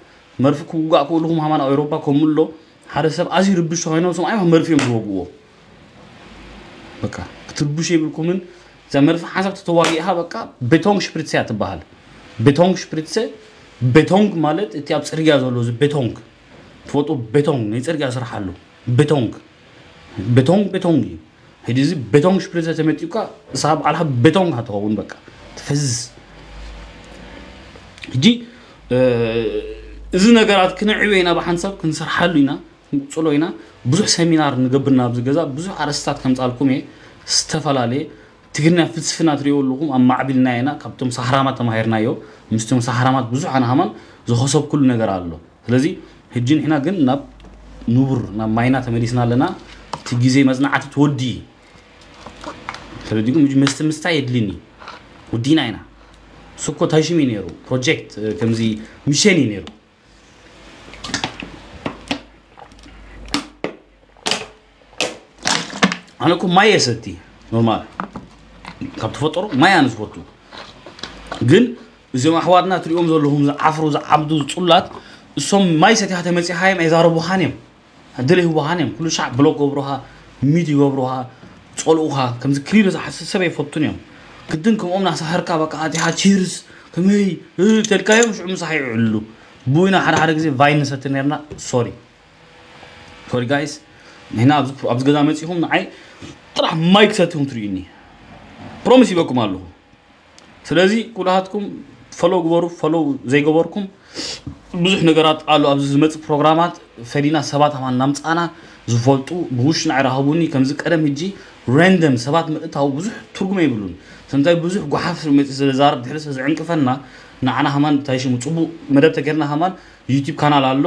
መርፊ ክውጋእ ክእልኹም ሃማን ኣብ ኤሮፓ ከምኡ ኣሎ ሓደ ሰብ ኣዝዩ ርብሾ ኮይኖም ሶም ኣይማ መርፊ እዮም ዝወግዎ በቃ ክትርብሾ የብልኩምን እዛ መርፊ ሓሳብ ተተዋጊእካ በቃ ቤቶንግ ሽፕሪትሰ እያ ትበሃል ቤቶንግ ሽፕሪትሰ ቤቶንግ ማለት እቲ ኣብ ፅርግያ ዘሎ እዚ ቤቶንግ ትፈልጡ ቤቶንግ ናይ ፅርግያ ስራሕ ኣሎ ቤቶንግ ቤቶንግ ቤቶንግ እዩ ሕዚ እዚ ቤቶንግ ሽፕሪዘ ተመጢብካ ንስኻ በዓልካ ቤቶንግ ካትኸውን በቃ ትፈዝ ሕጂ እዚ ነገራት ክንዕብዮ ኢና ብሓንሳብ ክንሰርሓሉ ኢና ክንቁፅሎ ኢና ብዙሕ ሰሚናር ንገብርና ኣብዚ ገዛ ብዙሕ ኣረስታት ከምፃልኩም እየ ዝተፈላለየ ትግርና ፍልስፍና ትሪኦ ኣለኹም ኣብ ማዕቢልና ኢና ካብቶም ሳሕራማት ተማሂርናዮ ምስቶም ሳሕራማት ብዙሕ ኣናሃማን ዝኸሰብ ኩሉ ነገር ኣሎ ስለዚ هجين هنا جن نب نور نب ماينا تمريسنا لنا تجيزي مزنا عت تودي تلوديكم مش مست مستعد لني ودينا هنا سكو تهشي مينيرو بروجكت كمزي مشاني نيرو أنا كم ماي أستي نورمال كابت فطر ماي أنا سبتو جن زي ما حوارنا تريوم زلهم عفروا عبدو صلات سوم ماي ستي هذا من سحايم إذا زارو بوهانيم هدله هو هانم كل شعب بلوك وبروها ميدي وبروها تصلوها كم ذكرير إذا حس سبعي فطنيهم كدنكم أمنا سهر كابك عادي هاتشيرز كمي تلقاهم مش عم صحيح علو بوينا حر حر كذي فاين ستنيرنا سوري سوري جايز هنا أبز أبز قدام هم نعي طرح مايك هم تريني برومسي بكم كمالو سلازي كل هاتكم فلو جبرو فلو زي جبركم ብዙሕ ነገራት ኣሎ ኣብዚ ዝመፅእ ፕሮግራማት ፈዲና ሰባት ኣማ እናምፃና ዝፈልጡ ብውሽን ኣይረኸቡኒ ከምዚ ቀደም ሕጂ ረንደም ሰባት ምእታዊ ብዙሕ ትርጉም ይብሉን ስንታይ ብዙሕ ጓሓፍ መፅ ስለዛርብ ድሕሪ ስለ ዝዕንቅፈና ንዓና ሃማን ሽሙ ፅቡቅ መደብ ተገርና ሃማን ዩቲብ ካናል ኣሎ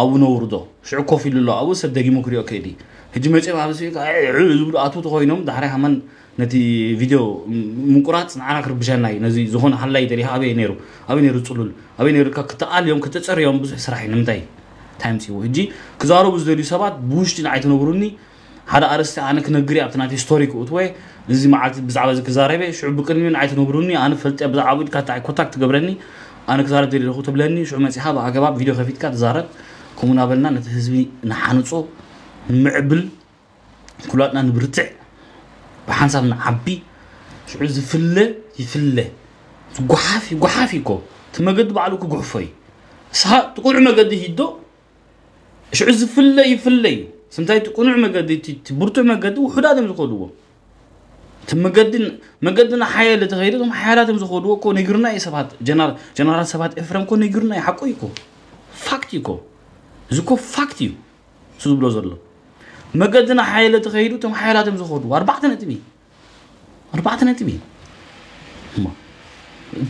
ኣብኡ ነውርዶ ሽዑ ኮፍ ኢሉ ኣሎ ኣብኡ ሰብ ደጊሙ ክሪኦ ከይዲ ሕጂ መፅኦም ኣብዚ ዝብሉ ኣቱ ተኮይኖም ዳሕራይ ሃማን ነቲ ቪድዮ ምንቁራፅ ንዓና ክርብሸና እዩ ነዚ ዝኾነ ሃላይ ተሪኻ ኣበይ ነይሩ ኣበይ ነይሩ ፅሉል ኣበይ ነይሩ ክተኣልዮም ክተፀርዮም ብዙሕ ስራሕ እዩ ንምንታይ ታይም ፅዎ ሕጂ ክዛረቡ ዝደልዩ ሰባት ብውሽጢ ንዓይ ትነብሩኒ ሓደ ኣርእስቲ ኣነ ክነግር ኣብቲ ናተይ ስቶሪ ክእት ወይ እዚ መዓልቲ ብዛዕባ እዚ ክዛረበ ሽዑ ብቅድሚኡ ንዓይ ትነብሩኒ ኣነ ፈልጠ ብዛዕባ ኢድካ ታይ ኮንታክት ትገብረኒ ኣነ ክዛረብ ዘለኹ ትብለኒ ሽዑ መፅሓ ብኣገባብ ቪድዮ ከፊትካ ትዛረብ ከምኡ ናበልና ነቲ ህዝቢ ንሓንፆ ንምዕብል ኩላትና ንብርትዕ بحنسب نعبي شو عز فلة يفلة جحافي جحافي كو تما قد بعلوك جحفي صح تقول عمر قد هيدو شو عز فلة يفلة سمتاي تقول عمر قد تبرت عمر قد وحدا دم تقولوا تما قد ما قد نحيا اللي تغيرتهم حياتهم تقولوا كو نجرنا اي سبات جنر جنرال سبات افرام كو نجرنا اي حقيقو فاكتيكو زكو فاكتيو سوزو بلوزر له مجدنا حيلة تخيلوا تم حيلة تم زخود وأربعة نتبي أربعة نتبي ما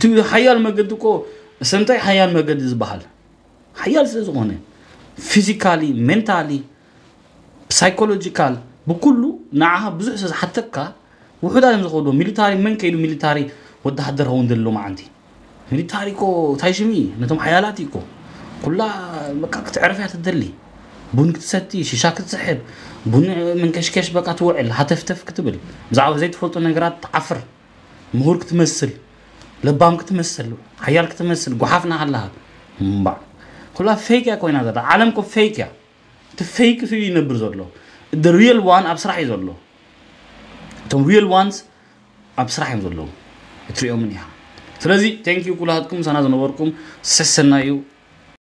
تم حيال مجدكو سنتي حيال مجد زبحل حيال سيزغونة فيزيكالي منتالي سايكولوجيكال بكلو نعها بزوح سيز حتى كا وحدا تم زخودو ميليتاري من كيلو ميليتاري ودا حدر هون دلو ما عندي ميليتاري كو تايشمي نتم حيالاتي كو كلها مكاك تعرفها تدلي بون كتسدي شي شاك تسحب بون من كشكاش بقى توعل هتفتف كتبل بزعوا زيت فلطو نقرات عفر مهور كتمثل لبام كتمثل حيال كتمثل قحافنا على هاد كلها فيك يا كوين هذا عالم كو فيك يا تفيك في ينبر زولو the real one ابسرح يزولو تم real ones ابسرح يزولو تريو منيها سلازي تانكيو كلها هاتكم سنة زنوركم سسنايو